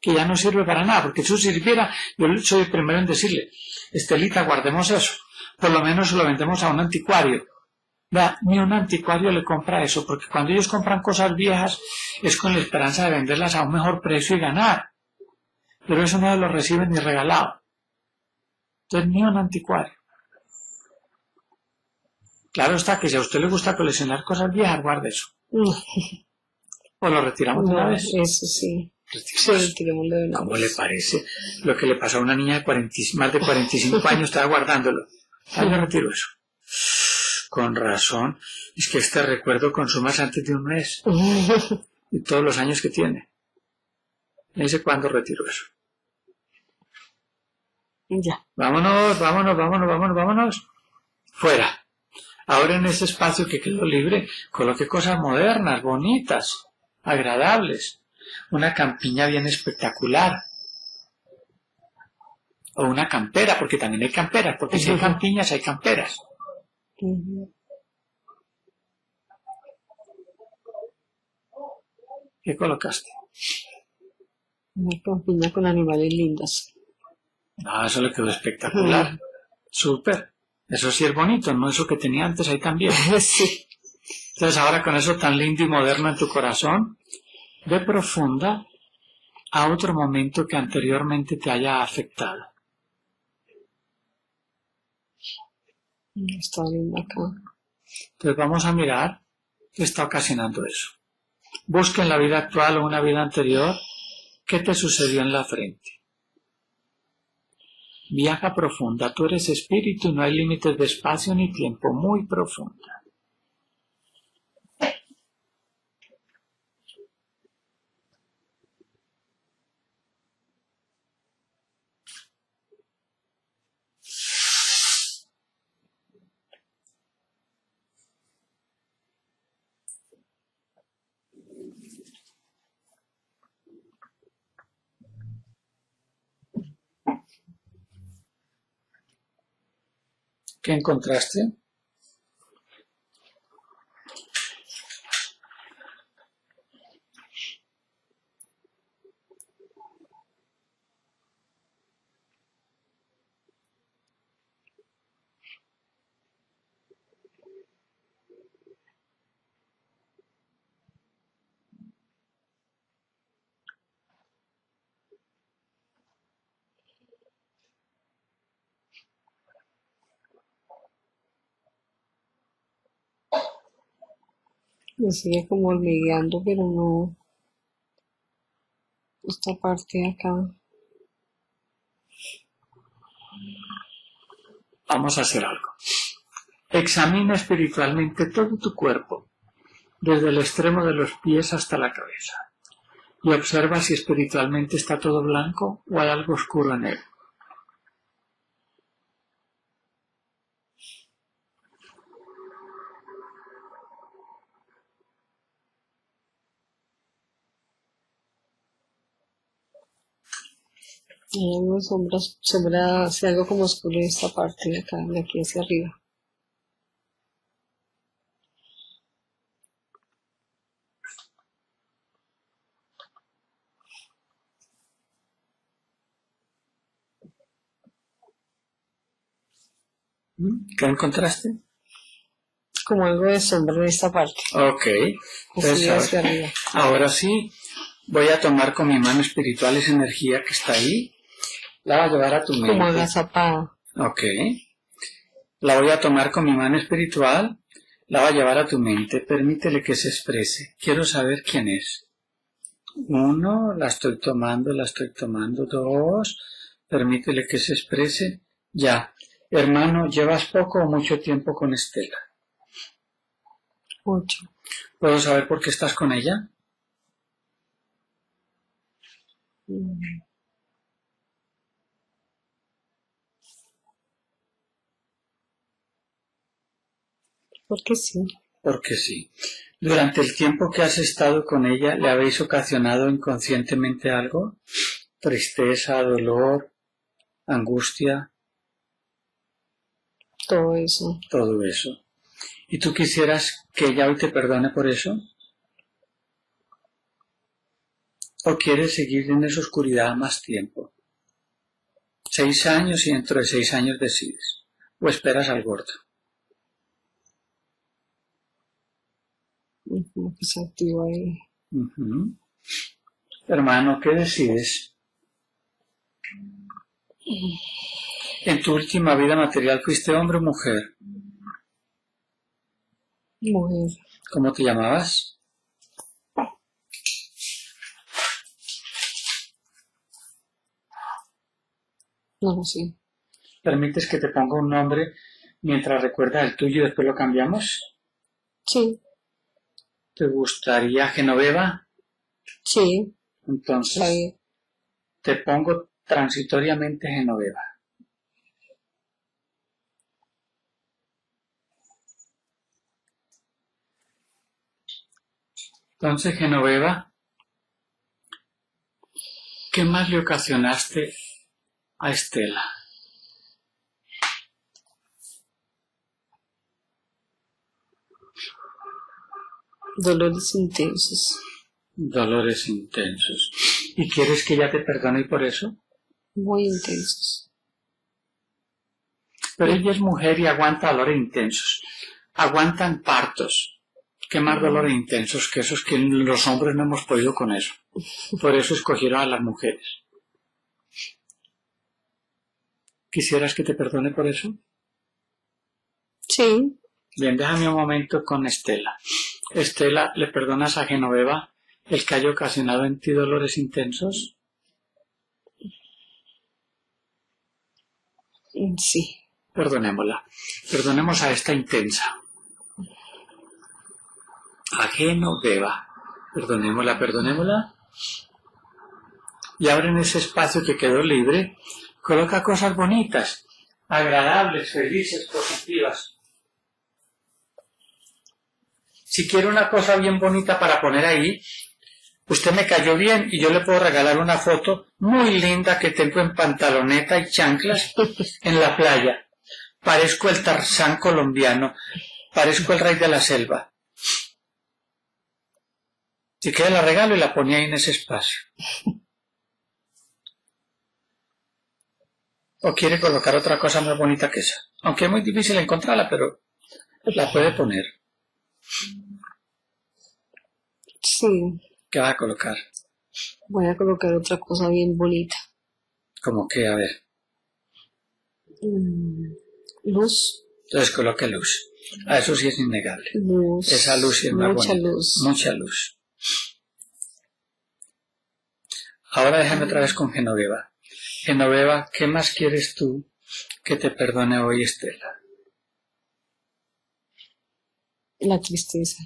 que ya no sirve para nada, porque si eso sirviera, yo soy el primero en decirle, Estelita, guardemos eso, por lo menos se lo vendemos a un anticuario. Vea, ni un anticuario le compra eso, porque cuando ellos compran cosas viejas es con la esperanza de venderlas a un mejor precio y ganar. Pero eso no lo reciben ni regalado. Entonces, ni un anticuario. Claro está que si a usted le gusta coleccionar cosas viejas, guarde eso. O lo retiramos una vez. eso sí. Una ¿Cómo le parece lo que le pasó a una niña de 40 y- más de 45 años? Estaba guardándolo. Ah, yo retiro eso. Con razón. Es que este recuerdo consumas antes de un mes y todos los años que tiene. No sé cuándo retiro eso. ya. Vámonos, vámonos, vámonos, vámonos, vámonos. Fuera. Ahora en ese espacio que quedó libre, coloque cosas modernas, bonitas, agradables. Una campiña bien espectacular. O una campera, porque también hay camperas, porque si hay campiñas hay camperas. ¿Qué colocaste? Una campiña con animales lindos. Ah, eso le quedó espectacular. Súper. Eso sí es bonito, no eso que tenía antes ahí también. sí. Entonces ahora con eso tan lindo y moderno en tu corazón, ve profunda a otro momento que anteriormente te haya afectado. Está lindo acá. Entonces vamos a mirar qué está ocasionando eso. Busca en la vida actual o una vida anterior ¿Qué te sucedió en la frente? Viaja profunda, tú eres espíritu, no hay límites de espacio ni tiempo, muy profunda. ¿Qué encontraste? Sigue como hormigueando, pero no. Esta parte acá. Vamos a hacer algo. Examina espiritualmente todo tu cuerpo, desde el extremo de los pies hasta la cabeza, y observa si espiritualmente está todo blanco o hay algo oscuro en él. Hay algo sombras, sombra, sí, algo como oscuro en esta parte de acá, de aquí hacia arriba. ¿Qué encontraste? Como algo de sombra en esta parte. Ok. Entonces, hacia ahora, arriba. ahora sí, voy a tomar con mi mano espiritual esa energía que está ahí, la voy a llevar a tu mente. Como agazapada. Ok. La voy a tomar con mi mano espiritual, la voy a llevar a tu mente, permítele que se exprese. Quiero saber quién es. Uno, la estoy tomando, la estoy tomando. Dos, permítele que se exprese. Ya. Hermano, ¿llevas poco o mucho tiempo con Estela? Ocho. ¿Puedo saber por qué estás con ella? Mm. Porque sí. Porque sí. Durante el tiempo que has estado con ella, ¿le habéis ocasionado inconscientemente algo? Tristeza, dolor, angustia, Todo eso. todo eso. ¿Y tú quisieras que ella hoy te perdone por eso? ¿O quieres seguir en esa oscuridad más tiempo? Seis años y dentro de seis años decides. ¿O esperas al gordo? Como que se activa ahí. Hermano, ¿qué decides? ¿En tu última vida material fuiste hombre o mujer? Mujer. ¿Cómo te llamabas? No lo sé. ¿Permites que te ponga un nombre mientras recuerdas el tuyo y después lo cambiamos? Sí. ¿Te gustaría Genoveva? Sí. Entonces te pongo transitoriamente Genoveva. Entonces, Genoveva, ¿qué más le ocasionaste a Estela? Dolores intensos. Dolores intensos. ¿Y quieres que ella te perdone por eso? Muy intensos. Pero ella es mujer y aguanta dolores intensos. Aguantan partos. ¿Qué más dolores intensos que esos que los hombres no hemos podido con eso? Por eso escogieron a las mujeres. ¿Quisieras que te perdone por eso? Sí. Bien, déjame un momento con Estela. Estela, ¿le perdonas a Genoveva el que haya ocasionado en ti dolores intensos? Sí. Perdonémosla. Perdonemos a esta intensa. A Genoveva. Perdonémosla, perdonémosla. Y ahora en ese espacio que quedó libre, coloca cosas bonitas, agradables, felices, positivas. Si quiere una cosa bien bonita para poner ahí, usted me cayó bien y yo le puedo regalar una foto muy linda que tengo en pantaloneta y chanclas en la playa. Parezco el Tarzán colombiano, parezco el rey de la selva. Si quiere la regalo y la ponía ahí en ese espacio. O quiere colocar otra cosa más bonita que esa. Aunque es muy difícil encontrarla, pero la puede poner. Sí. ¿Qué va a colocar? Voy a colocar otra cosa bien bonita. Como que, a ver. Mm, Luz. Entonces coloque luz. A eso sí es innegable. Luz. Esa luz sí es más Mucha bonita. luz. Mucha luz. Ahora déjame otra vez con Genoveva. Genoveva, ¿qué más quieres tú que te perdone hoy Estela? La tristeza.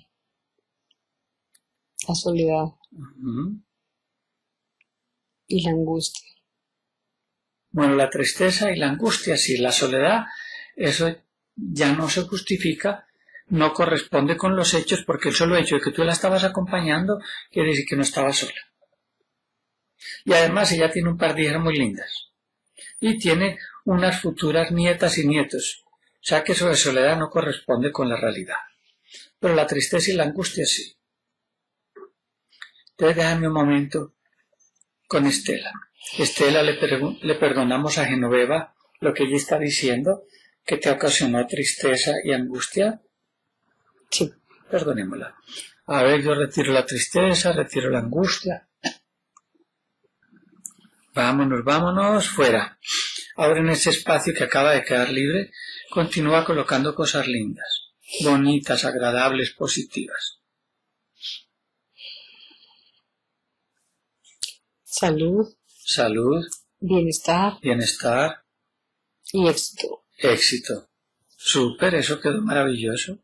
La soledad y la angustia. Bueno, la tristeza y la angustia, sí, la soledad, eso ya no se justifica, no corresponde con los hechos, porque el solo hecho de que tú la estabas acompañando quiere decir que no estaba sola. Y además ella tiene un par de hijas muy lindas. Y tiene unas futuras nietas y nietos. O sea que eso de soledad no corresponde con la realidad. Pero la tristeza y la angustia sí. Entonces déjame un momento con Estela. Estela le, perdonamos a Genoveva lo que ella está diciendo, que te ocasionó tristeza y angustia. Sí. Perdonémosla. A ver, yo retiro la tristeza, retiro la angustia. Vámonos, vámonos, fuera. Ahora en ese espacio que acaba de quedar libre, continúa colocando cosas lindas, bonitas, agradables, positivas. Salud, Salud, bienestar bienestar, y éxito. éxito. Súper, eso quedó maravilloso.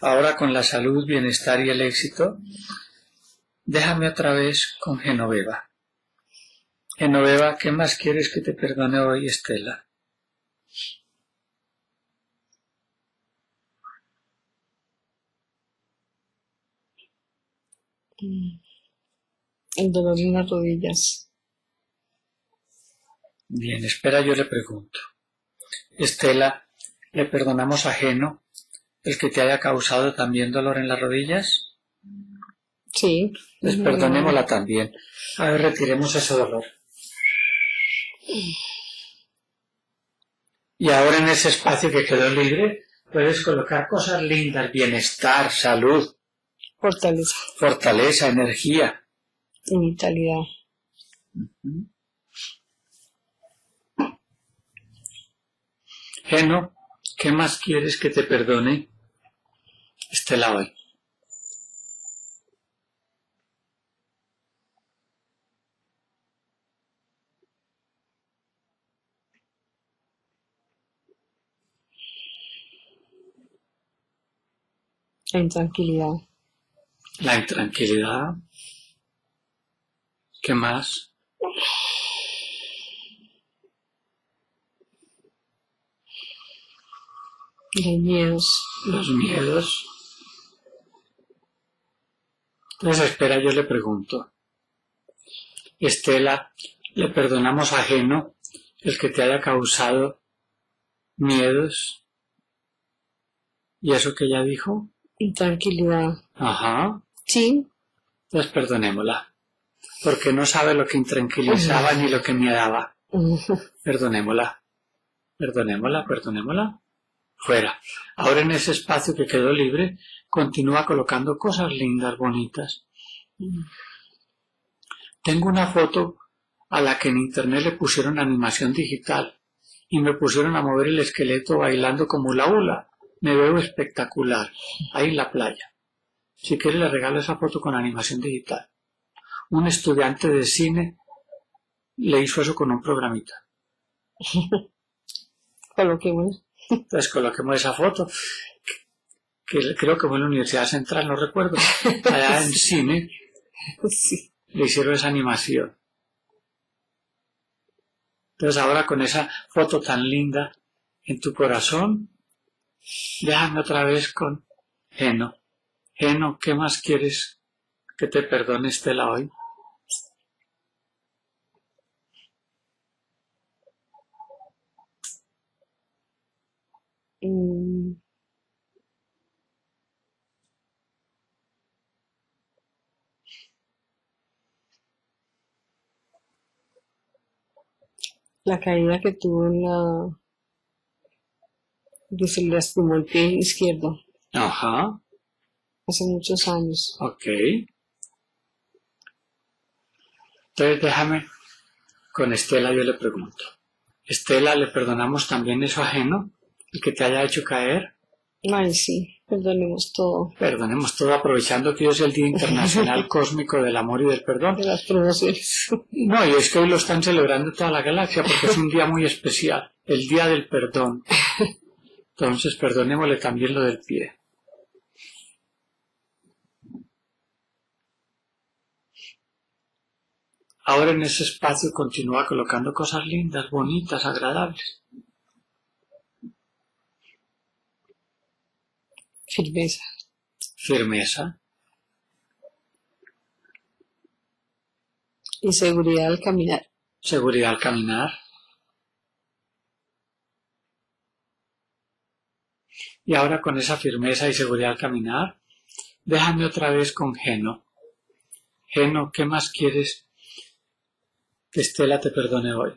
Ahora con la salud, bienestar y el éxito, déjame otra vez con Genoveva. Genoveva, ¿qué más quieres que te perdone hoy, Estela? El dolor en las rodillas. Bien, espera, yo le pregunto. Estela, ¿le perdonamos ajeno el que te haya causado también dolor en las rodillas? Sí. Pues perdonémosla también. A ver, retiremos ese dolor. Y ahora en ese espacio que quedó libre, puedes colocar cosas lindas, bienestar, salud, Fortaleza fortaleza, energía. y vitalidad. Geno, ¿qué más quieres que te perdone? Estela hoy. La intranquilidad. La intranquilidad. ¿Qué más? Los miedos. Los miedos. Entonces, espera, yo le pregunto. Estela, ¿le perdonamos ajeno el que te haya causado miedos? ¿Y eso que ella dijo? Intranquilidad. Ajá. Sí. Pues perdonémosla. Porque no sabe lo que intranquilizaba ni lo que me daba. Perdonémosla. Perdonémosla, perdonémosla. Fuera. Ahora en ese espacio que quedó libre, continúa colocando cosas lindas, bonitas. Tengo una foto a la que en internet le pusieron animación digital y me pusieron a mover el esqueleto bailando como la hula. Me veo espectacular, ahí en la playa. Si quiere le regalo esa foto con animación digital. Un estudiante de cine le hizo eso con un programita. Coloquémosla. Entonces coloquemos esa foto, que, que creo que fue en la Universidad Central, no recuerdo, allá en cine, Sí. le hicieron esa animación. Entonces ahora con esa foto tan linda en tu corazón, déjame otra vez con Geno. Geno, ¿qué más quieres que te perdone Estela hoy? Mm. La caída que tuvo en la... se le lastimó el pie izquierdo Ajá, hace muchos años. ok. Entonces déjame, con Estela yo le pregunto. Estela, ¿le perdonamos también eso ajeno? El que te haya hecho caer. Ay, sí, perdonemos todo. Perdonemos todo aprovechando que hoy es el Día Internacional Cósmico del Amor y del Perdón. De las promociones. No, y es que hoy lo están celebrando toda la galaxia porque es un día muy especial, el Día del Perdón. Entonces, perdonémosle también lo del pie. Ahora en ese espacio continúa colocando cosas lindas, bonitas, agradables. Firmeza. Firmeza, Y seguridad al caminar. seguridad al caminar. Y ahora con esa firmeza y seguridad al caminar, déjame otra vez con Geno. Geno, ¿qué más quieres que Estela te perdone hoy?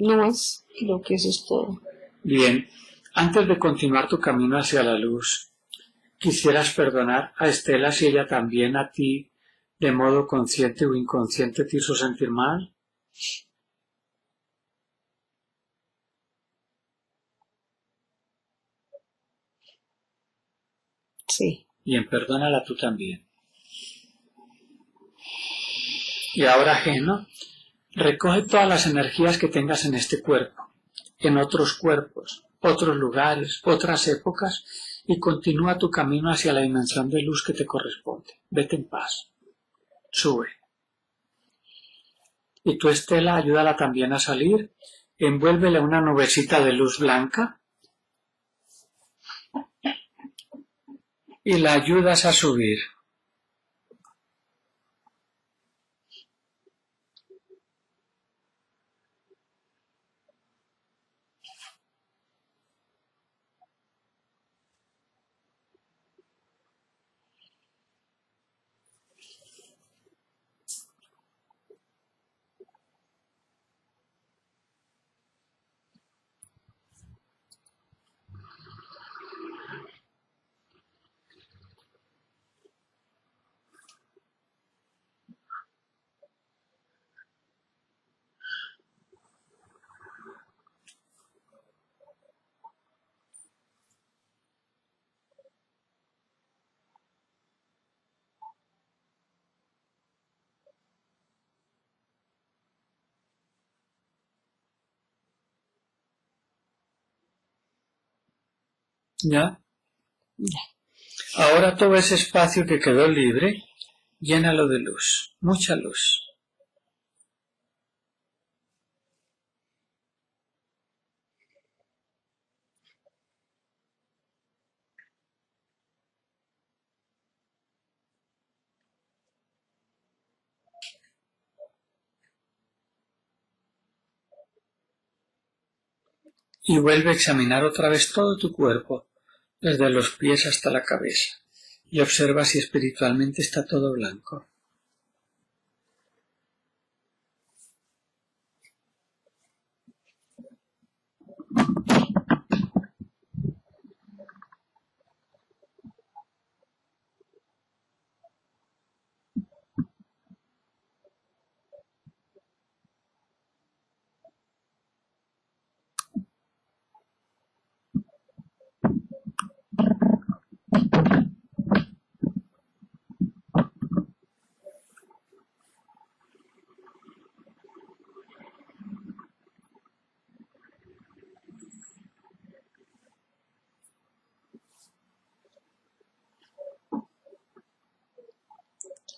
No más, creo que eso es todo. Bien, antes de continuar tu camino hacia la luz, quisieras perdonar a Estela si ella también a ti, de modo consciente o inconsciente, te hizo sentir mal. Sí. Bien, perdónala tú también. Y ahora, Geno, recoge todas las energías que tengas en este cuerpo, en otros cuerpos, otros lugares, otras épocas, y continúa tu camino hacia la dimensión de luz que te corresponde. Vete en paz. Sube. Y tu Estela, ayúdala también a salir, envuélvele una nubecita de luz blanca y la ayudas a subir. ¿Ya? Ahora todo ese espacio que quedó libre, llénalo de luz, mucha luz. Y vuelve a examinar otra vez todo tu cuerpo, desde los pies hasta la cabeza, y observa si espiritualmente está todo blanco.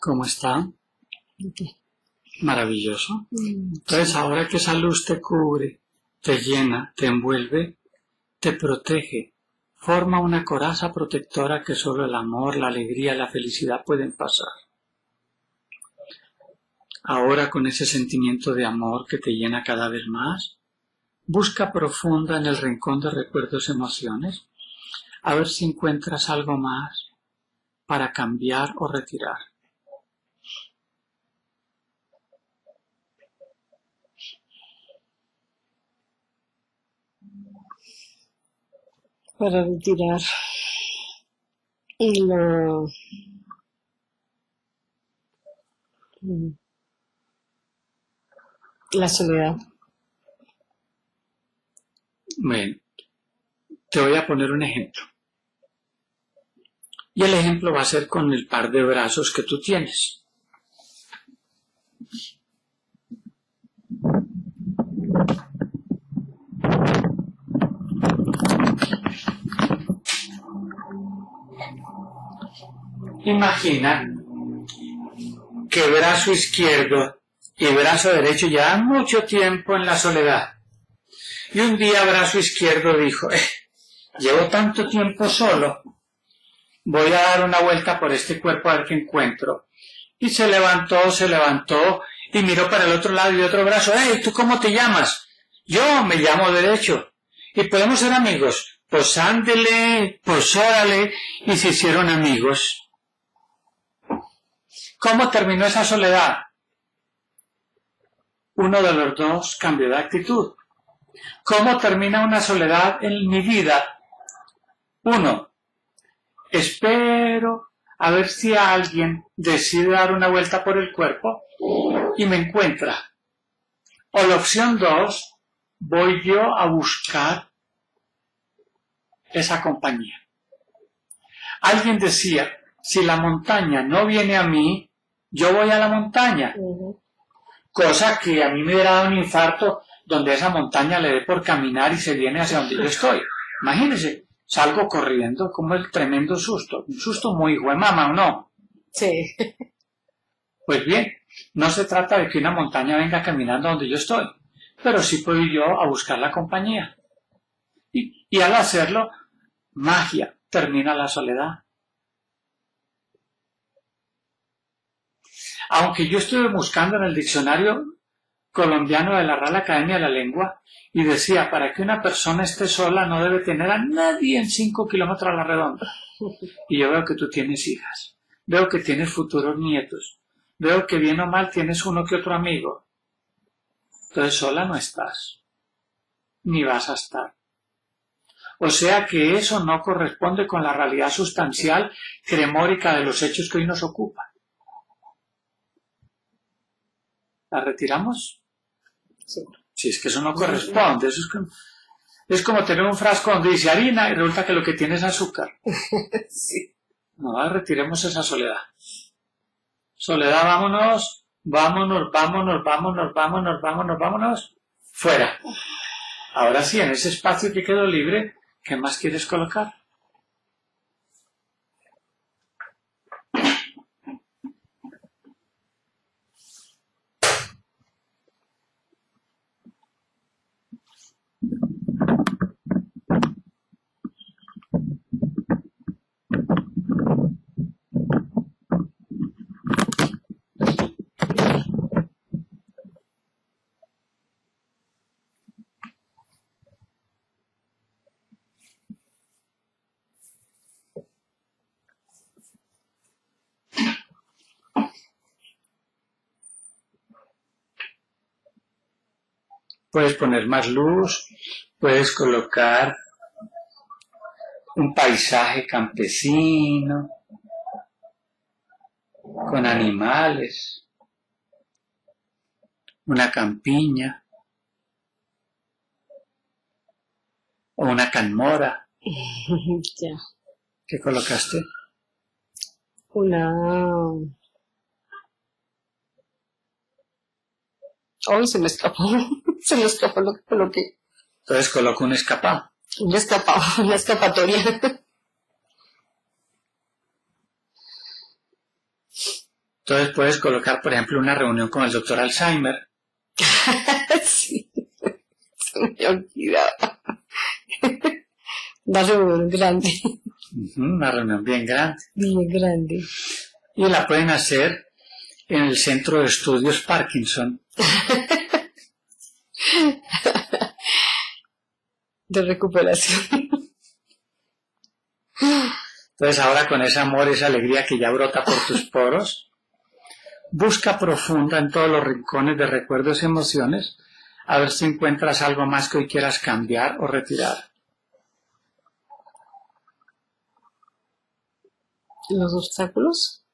¿Cómo está? Maravilloso. Entonces, ahora que esa luz te cubre, te llena, te envuelve, te protege, forma una coraza protectora que solo el amor, la alegría, la felicidad pueden pasar. Ahora con ese sentimiento de amor que te llena cada vez más, busca profunda en el rincón de recuerdos emociones, a ver si encuentras algo más para cambiar o retirar. Para retirar la, la soledad. Bueno, te voy a poner un ejemplo. Y el ejemplo va a ser con el par de brazos que tú tienes. Imagina que brazo izquierdo y brazo derecho llevan mucho tiempo en la soledad. Y un día brazo izquierdo dijo, eh, llevo tanto tiempo solo, voy a dar una vuelta por este cuerpo a ver qué encuentro. Y se levantó, se levantó y miró para el otro lado y otro brazo, hey, ¿tú cómo te llamas? Yo me llamo derecho. Y podemos ser amigos. Pues ándele, pues órale, y se hicieron amigos. ¿Cómo terminó esa soledad? Uno de los dos cambió de actitud. ¿Cómo termina una soledad en mi vida? Uno, espero a ver si alguien decide dar una vuelta por el cuerpo y me encuentra. O la opción dos, voy yo a buscar esa compañía. Alguien decía, si la montaña no viene a mí, yo voy a la montaña. Cosa que a mí me hubiera dado un infarto donde esa montaña le dé por caminar y se viene hacia donde yo estoy. Imagínense, salgo corriendo como el tremendo susto, un susto muy hijo de mamá, ¿o no? Sí. Pues bien, no se trata de que una montaña venga caminando donde yo estoy, pero sí puedo ir yo a buscar la compañía. Y, y al hacerlo, magia, termina la soledad. Aunque yo estuve buscando en el diccionario colombiano de la Real Academia de la Lengua y decía, para que una persona esté sola no debe tener a nadie en cinco kilómetros a la redonda. Y yo veo que tú tienes hijas, veo que tienes futuros nietos, veo que bien o mal tienes uno que otro amigo. Entonces sola no estás, ni vas a estar. O sea que eso no corresponde con la realidad sustancial cremórica de los hechos que hoy nos ocupan. ¿La retiramos? Sí. Si es que eso no corresponde, eso es como, es como tener un frasco donde dice harina y resulta que lo que tiene es azúcar. sí. No, retiremos esa soledad. Soledad, vámonos, vámonos, vámonos, vámonos, vámonos, vámonos, vámonos, fuera. Ahora sí, en ese espacio que quedó libre, ¿qué más quieres colocar? Puedes poner más luz, puedes colocar un paisaje campesino con animales, una campiña o una canmora. ya. ¿Qué colocaste? Una. Hoy se me escapó. se me escapó lo que coloqué. Entonces coloco un escapado. Una escapado, una escapatoria. Entonces puedes colocar, por ejemplo, una reunión con el doctor Alzheimer. sí, se me olvidaba. Una reunión grande, Una reunión bien grande. bien grande. Y la pueden hacer en el Centro de Estudios Parkinson. De recuperación. Entonces ahora con ese amor, esa alegría que ya brota por tus poros, busca profunda en todos los rincones de recuerdos y emociones a ver si encuentras algo más que hoy quieras cambiar o retirar. Los obstáculos.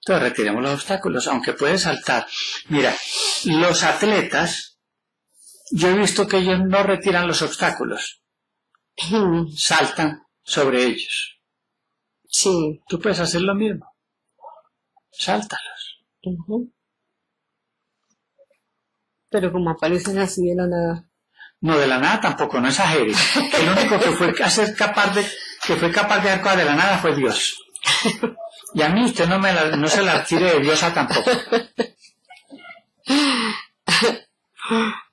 Entonces retiremos los obstáculos, aunque puedes saltar. Mira, los atletas, yo he visto que ellos no retiran los obstáculos, saltan sobre ellos. Sí. Tú puedes hacer lo mismo. Sáltalos. Pero como aparecen así de la nada. No, de la nada tampoco, no exageres. El único que fue a ser capaz de, que fue capaz de cosas de la nada fue Dios. Y a mí usted no me la- no se la tire de diosa tampoco.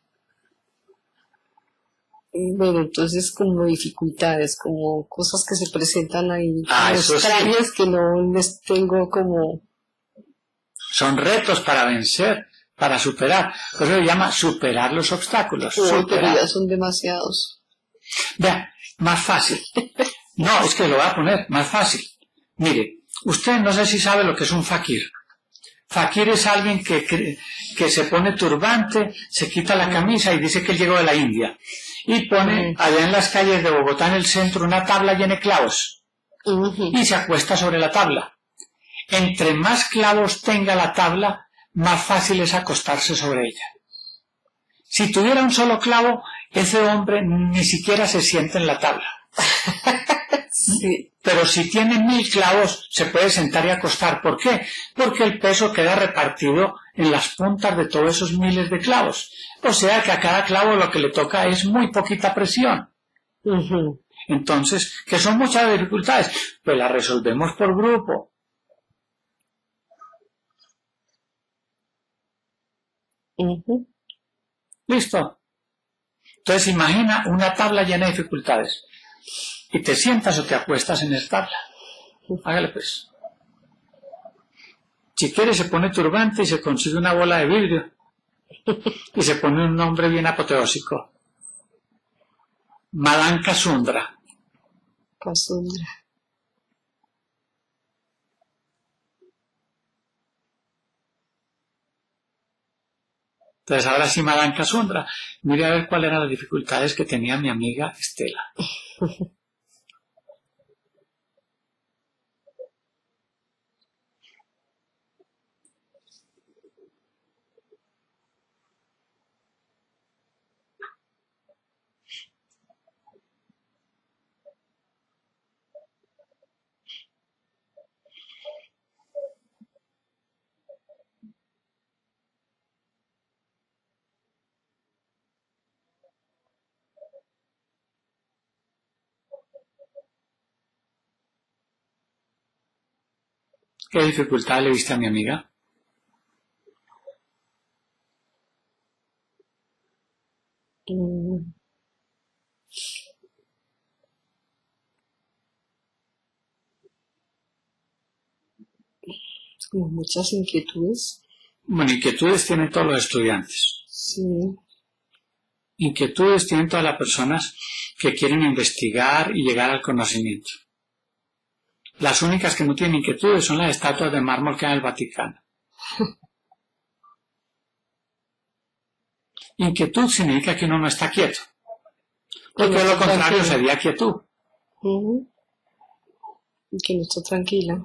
Bueno, entonces como dificultades, como cosas que se presentan ahí, Ah, sí. extrañas que no les tengo como... Son retos para vencer, para superar. Por eso se llama superar los obstáculos. Uy, pero ya son demasiados. Vea, más fácil. No, es que lo voy a poner más fácil. Mire, usted no sé si sabe lo que es un fakir. Fakir es alguien que, que se pone turbante, se quita la camisa y dice que él llegó de la India. Y pone allá en las calles de Bogotá, en el centro, una tabla llena de clavos. Y se acuesta sobre la tabla. Entre más clavos tenga la tabla, más fácil es acostarse sobre ella. Si tuviera un solo clavo, ese hombre ni siquiera se siente en la tabla. Sí. Pero si tiene mil clavos, se puede sentar y acostar. ¿Por qué? Porque el peso queda repartido en las puntas de todos esos miles de clavos. O sea que a cada clavo lo que le toca es muy poquita presión. Entonces, que son muchas dificultades, pues las resolvemos por grupo. ¿Listo? Entonces imagina una tabla llena de dificultades. Y te sientas o te acuestas en esa tabla. Hágale pues. Si quiere se pone turbante y se consigue una bola de vidrio. Y se pone un nombre bien apoteósico. Madanka Sundra. Casundra. Entonces ahora sí Madanka Sundra. Mire a ver cuáles eran las dificultades que tenía mi amiga Estela. ¿Qué dificultad le viste a mi amiga? Mm. Como muchas inquietudes. Bueno, inquietudes tienen todos los estudiantes. Sí. Inquietudes tienen todas las personas que quieren investigar y llegar al conocimiento. Las únicas que no tienen inquietudes son las estatuas de mármol que hay en el Vaticano. Inquietud significa que uno no está quieto. Porque no lo contrario tranquilo. sería quietud. Que no está tranquila.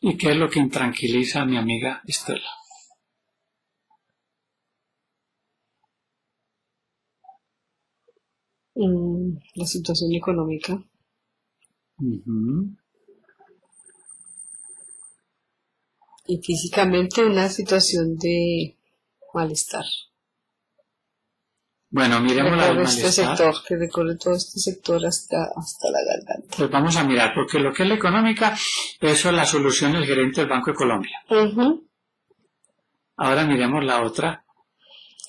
¿Y qué es lo que intranquiliza a mi amiga Estela? Mm, la situación económica. Y físicamente una situación de malestar. Bueno, miremos la del este malestar. sector, que recorre todo este sector hasta, hasta la garganta. Pues vamos a mirar, porque lo que es la económica, eso es la solución del gerente del Banco de Colombia. Ahora miremos la otra.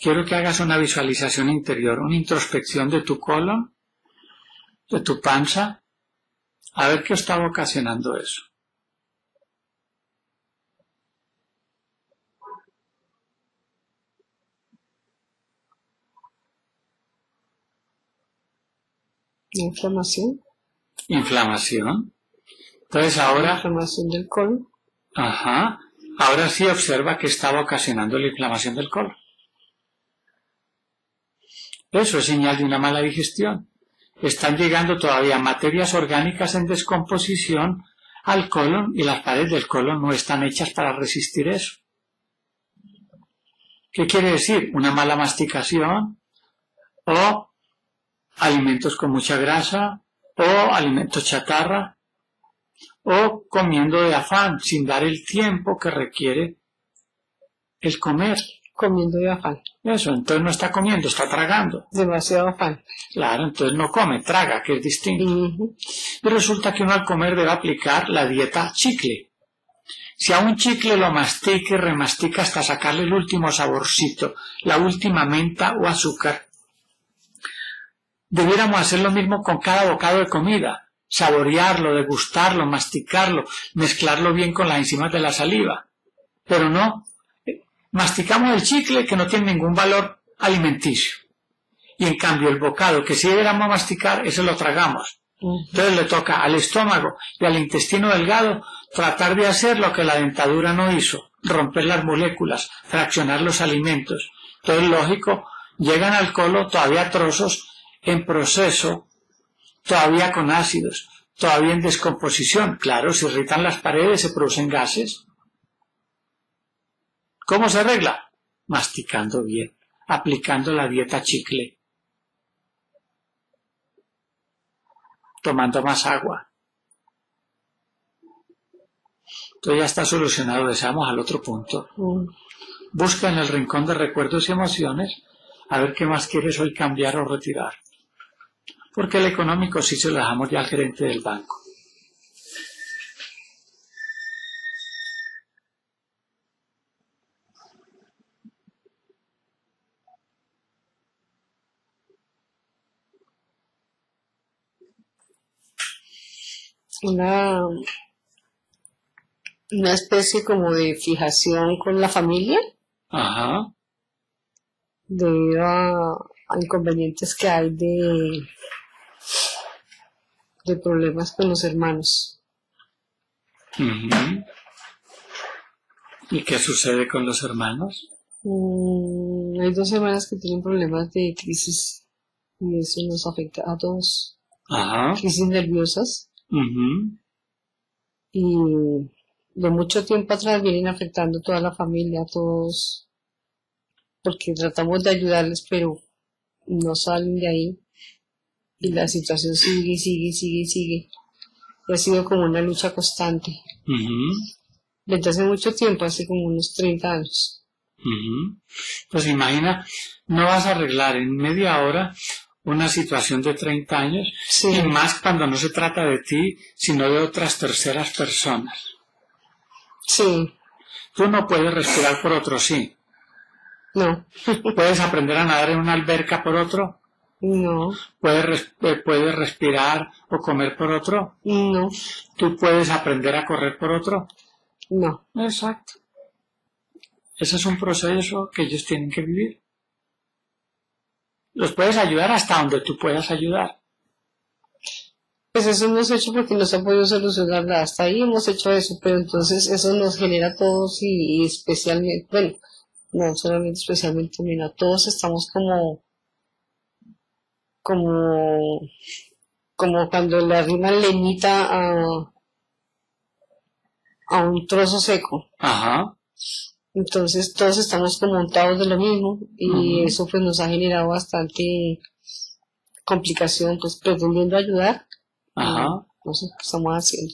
Quiero que hagas una visualización interior, una introspección de tu colon, de tu panza, a ver qué estaba ocasionando eso. La inflamación, Inflamación. Entonces ahora, inflamación del colon. ajá, ahora sí observa que estaba ocasionando la inflamación del colon. Eso es señal de una mala digestión. Están llegando todavía materias orgánicas en descomposición al colon y las paredes del colon no están hechas para resistir eso. ¿Qué quiere decir? Una mala masticación o alimentos con mucha grasa o alimentos chatarra o comiendo de afán sin dar el tiempo que requiere el comer. Comiendo de afán. Eso, entonces no está comiendo, está tragando. Demasiado afán. Claro, entonces no come, traga, que es distinto. Y resulta que uno al comer debe aplicar la dieta chicle. Si a un chicle lo mastica y remastica hasta sacarle el último saborcito, la última menta o azúcar, debiéramos hacer lo mismo con cada bocado de comida. Saborearlo, degustarlo, masticarlo, mezclarlo bien con las enzimas de la saliva. Pero no, masticamos el chicle que no tiene ningún valor alimenticio. Y en cambio el bocado que sí deberíamos masticar, ese lo tragamos. Entonces le toca al estómago y al intestino delgado tratar de hacer lo que la dentadura no hizo, romper las moléculas, fraccionar los alimentos. Entonces, lógico, llegan al colon todavía trozos en proceso, todavía con ácidos, todavía en descomposición. Claro, se irritan las paredes, se producen gases. ¿Cómo se arregla? Masticando bien, aplicando la dieta chicle. tomando más agua. Entonces ya está solucionado, deseamos al otro punto. Busca en el rincón de recuerdos y emociones a ver qué más quieres hoy cambiar o retirar. Porque el económico sí se lo dejamos ya al gerente del banco. Una, una especie como de fijación con la familia Ajá. debido a, a inconvenientes que hay de, de problemas con los hermanos. ¿Y qué sucede con los hermanos? Mm, hay dos hermanas que tienen problemas de crisis y eso nos afecta a todos. Ajá. Crisis nerviosas Ujú. y de mucho tiempo atrás vienen afectando toda la familia, a todos, porque tratamos de ayudarles, pero no salen de ahí y la situación sigue, sigue, sigue, sigue. Y ha sido como una lucha constante. Ujú. Desde hace mucho tiempo, hace como unos 30 años. Ujú. Pues imagina, no vas a arreglar en media hora una situación de 30 años Sí, y más cuando no se trata de ti, sino de otras terceras personas. sí, Tú no puedes respirar por otro, sí. no, Puedes aprender a nadar en una alberca por otro. no, Puedes, res- eh, puedes respirar o comer por otro. no, Tú puedes aprender a correr por otro. no. Exacto. Ese es un proceso que ellos tienen que vivir. Los puedes ayudar hasta donde tú puedas ayudar. Pues eso hemos hecho porque no se ha podido solucionar. Hasta ahí hemos hecho eso, pero entonces eso nos genera a todos y, y especialmente, bueno, no solamente especialmente, mira, todos estamos como, como, como cuando le arriman leñita a, a un trozo seco. Ajá. Entonces todos estamos como untados de lo mismo y eso pues nos ha generado bastante complicación, pues pretendiendo ayudar Ajá. no sé qué estamos haciendo.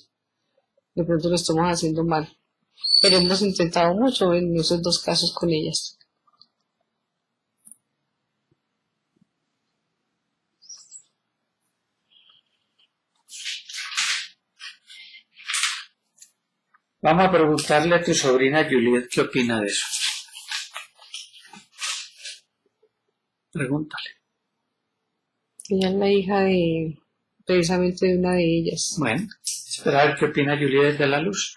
De pronto lo estamos haciendo mal. Pero hemos intentado mucho en esos dos casos con ellas. Vamos a preguntarle a tu sobrina Juliet qué opina de eso. Pregúntale. Ella es la hija de, precisamente de una de ellas. Bueno, espera a ver qué opina Juliet de la luz.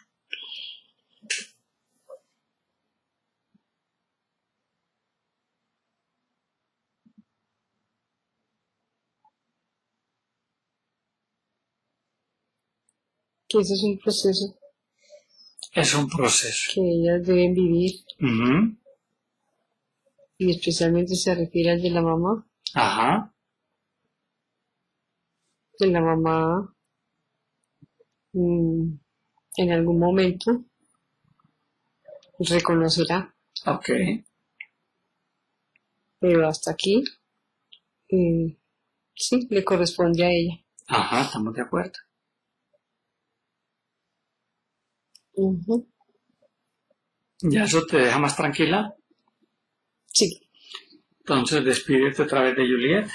Que ese es un proceso Es un proceso. que ellas deben vivir y especialmente se refiere al de la mamá. Ajá. Que la mamá mm, en algún momento reconocerá, Ok. pero hasta aquí eh, sí le corresponde a ella. Ajá, estamos de acuerdo. Ujú. ¿Ya eso te deja más tranquila? Sí, Entonces despídete otra vez de Juliet.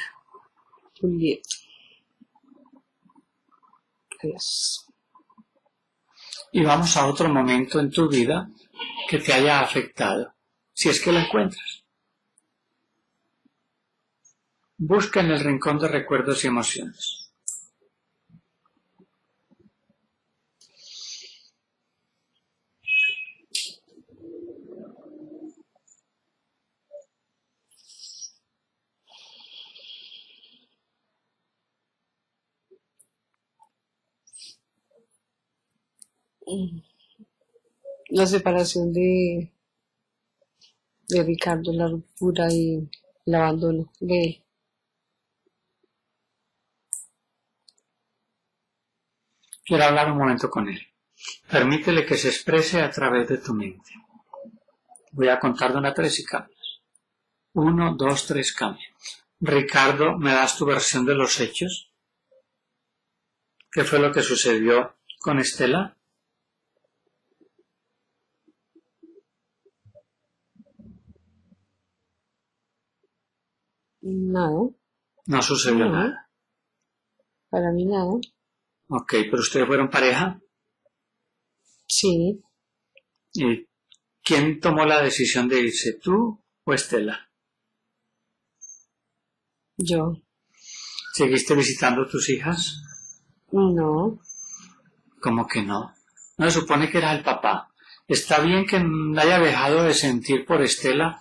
Juliet. Adiós. y vamos a otro momento en tu vida que te haya afectado, si es que lo encuentras. Busca en el rincón de recuerdos y emociones. La separación de, de Ricardo, la ruptura y el abandono de él. Quiero hablar un momento con él. Permítele que se exprese a través de tu mente. Voy a contar de una tres y cambias. Uno, dos, tres, cambia. Ricardo, ¿me das tu versión de los hechos? ¿Qué fue lo que sucedió con Estela? Nada, No sucedió No. nada. para mí nada. Ok, pero ustedes fueron pareja. Sí, ¿Y quién tomó la decisión de irse, tú o Estela? yo. ¿Seguiste visitando a tus hijas? No, ¿Cómo que no? No se supone que era el papá. Está bien que no haya dejado de sentir por Estela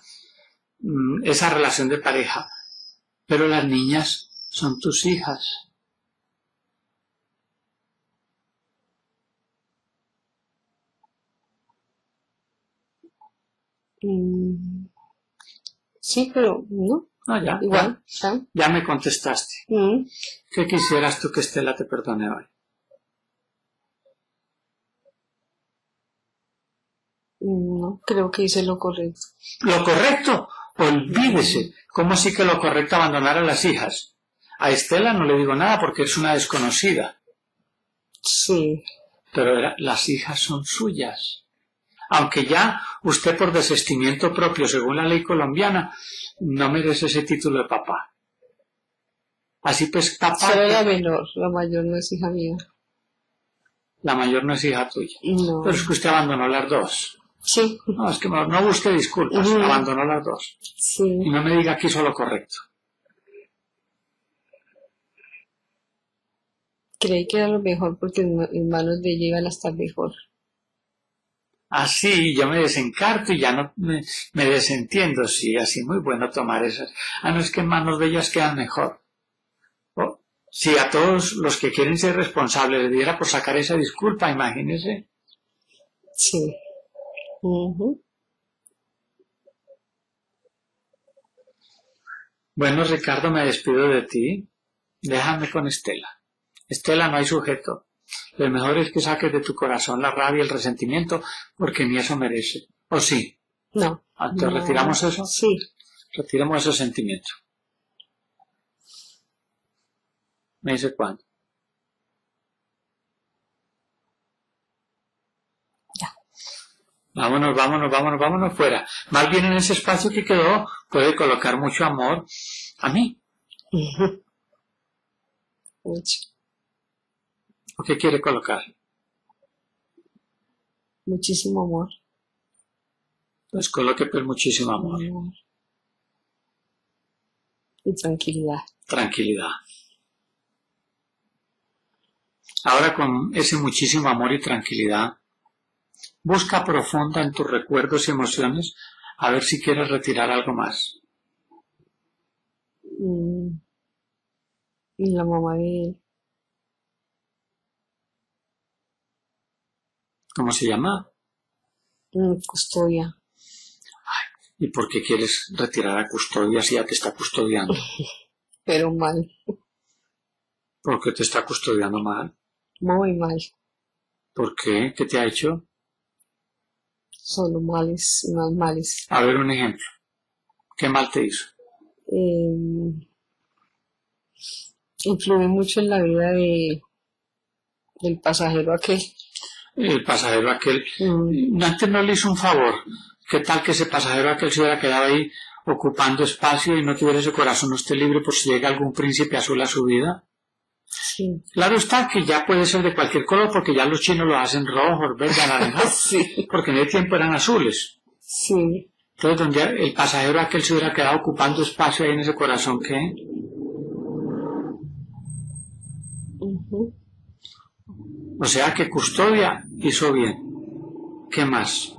mm, esa relación de pareja, pero las niñas son tus hijas. mm, sí, pero no, No, ya, igual. ya, ya me contestaste. Mm, ¿Qué quisieras tú que Estela te perdone hoy? No, creo que hice lo correcto. Lo correcto, olvídese. ¿Cómo así que lo correcto abandonar a las hijas? A Estela no le digo nada porque es una desconocida, Sí, pero era- las hijas son suyas. Aunque ya usted por desestimiento propio, según la ley colombiana, no merece ese título de papá. Así pues, papá, solo la menor, la mayor no es hija mía. la mayor no es hija tuya. No, Pero es que usted abandonó las dos. Sí, No, es que no, no busque disculpas, Ujú. abandonó las dos. Y sí, no me diga que hizo lo correcto. creí que era lo mejor porque en, ma- en manos de ella iban a estar mejor. Así yo me desencarto y ya no me, me desentiendo. Sí, así muy bueno tomar esas. Ah, no es que en manos de ellas quedan mejor. Oh, si a todos los que quieren ser responsables les diera por sacar esa disculpa, imagínese. Sí. Ujú. Bueno, Ricardo, me despido de ti. Déjame con Estela. Estela, no hay sujeto. Lo mejor es que saques de tu corazón la rabia y el resentimiento, porque ni eso merece. ¿O sí? No. Ah, ¿Te no. retiramos eso? Sí. Retiremos esos sentimientos. Me dice cuándo. Vámonos, vámonos, vámonos, vámonos fuera. Más bien en ese espacio que quedó puede colocar mucho amor a mí. Mucho. ¿O qué quiere colocar? muchísimo amor. Pues coloque pues muchísimo amor, Amor. Y tranquilidad. tranquilidad. Ahora con ese muchísimo amor y tranquilidad, busca profunda en tus recuerdos y emociones a ver si quieres retirar algo más. Mm. Y la mamá de él. ¿Cómo se llama? Mm, custodia. ¿Y por qué quieres retirar a custodia si ya te está custodiando? Pero mal. ¿Por qué te está custodiando mal? Muy mal. ¿Por qué? ¿Qué te ha hecho? Solo males y más males. A ver un ejemplo. ¿Qué mal te hizo? Eh, influye mucho en la vida de del pasajero aquel. El pasajero aquel Mm, Antes no le hizo un favor. ¿Qué tal que ese pasajero aquel se hubiera quedado ahí ocupando espacio y no tuviera ese corazón usted libre por si llega algún príncipe azul a su vida? Sí. Claro está que ya puede ser de cualquier color porque ya los chinos lo hacen rojos, verdes, anaranjados, Sí. porque en el tiempo eran azules. Sí. Entonces, donde el pasajero aquel se hubiera quedado ocupando espacio ahí en ese corazón, ¿qué? Ujú. O sea que custodia hizo bien. ¿Qué más?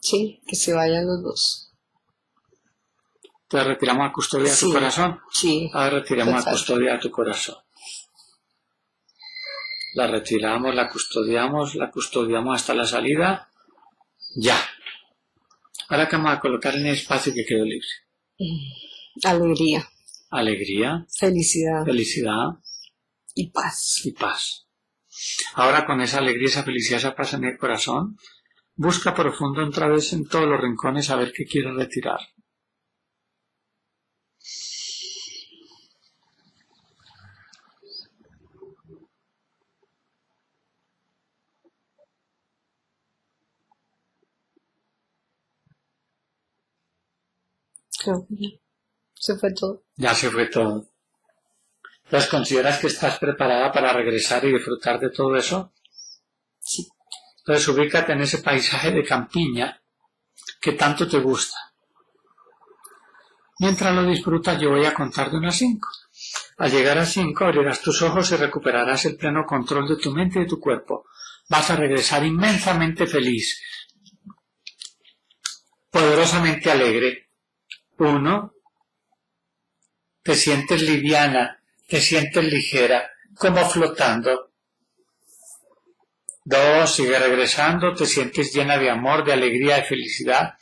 Sí, que se vayan los dos. Entonces retiramos a custodia a tu corazón. Sí. Ahora retiramos la Exacto. custodia a tu corazón. La retiramos, la custodiamos, la custodiamos hasta la salida. Ya. Ahora que vamos a colocar en el espacio que quedó libre. Alegría, Alegría, felicidad felicidad y paz. y paz. Ahora con esa alegría, esa felicidad, esa paz en el corazón, busca profundo otra vez en todos los rincones a ver qué quieres retirar. Se fue todo. Ya se fue todo. Entonces, ¿consideras que estás preparada para regresar y disfrutar de todo eso? Sí. Entonces, ubícate en ese paisaje de campiña que tanto te gusta. Mientras lo disfrutas, yo voy a contar de unas cinco. Al llegar a cinco, abrirás tus ojos y recuperarás el pleno control de tu mente y de tu cuerpo. Vas a regresar inmensamente feliz, poderosamente alegre. Uno, te sientes liviana, te sientes ligera, como flotando. Dos, sigue regresando, te sientes llena de amor, de alegría, de felicidad,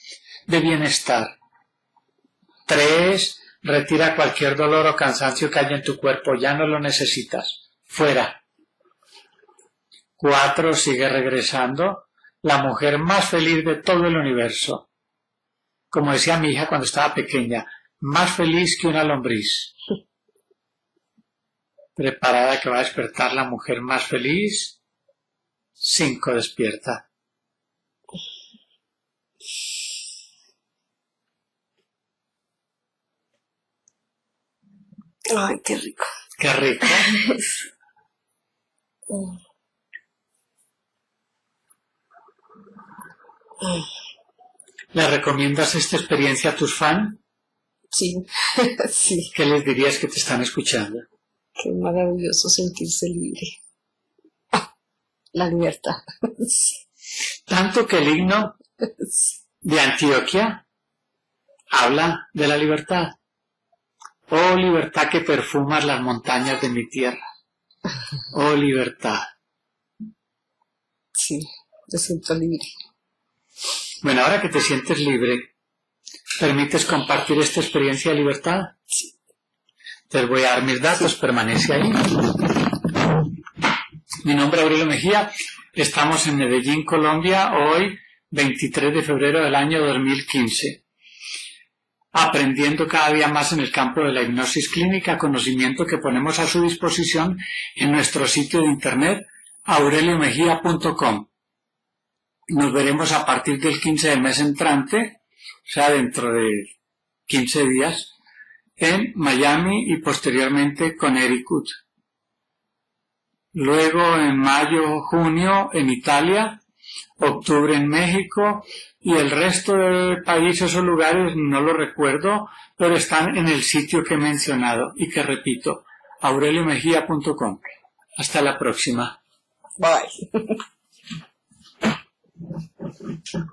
de bienestar. Tres, retira cualquier dolor o cansancio que haya en tu cuerpo, ya no lo necesitas. Fuera. Cuatro, sigue regresando, la mujer más feliz de todo el universo. Como decía mi hija cuando estaba pequeña, más feliz que una lombriz. Preparada que va a despertar la mujer más feliz. Cinco despierta. Ay, qué rico. Qué rico. ¿Le recomiendas esta experiencia a tus fans? Sí, sí. ¿Qué les dirías que te están escuchando? Qué maravilloso sentirse libre. La libertad. Tanto que el himno de Antioquia habla de la libertad. Oh libertad que perfumas las montañas de mi tierra. Oh libertad. Sí, me siento libre. Bueno, ahora que te sientes libre, ¿permites compartir esta experiencia de libertad? Te voy a dar mis datos, permanece ahí. Mi nombre es Aurelio Mejía, estamos en Medellín, Colombia, hoy 23 de febrero del año 2015. Aprendiendo cada día más en el campo de la hipnosis clínica, conocimiento que ponemos a su disposición en nuestro sitio de internet aureliomejía.com. Nos veremos a partir del 15 del mes entrante, o sea, dentro de 15 días, en Miami y posteriormente Connecticut. luego en mayo, junio en Italia, octubre en México y el resto de países o lugares no lo recuerdo, pero están en el sitio que he mencionado y que repito, aureliomejía.com. Hasta la próxima. Bye. Thank you.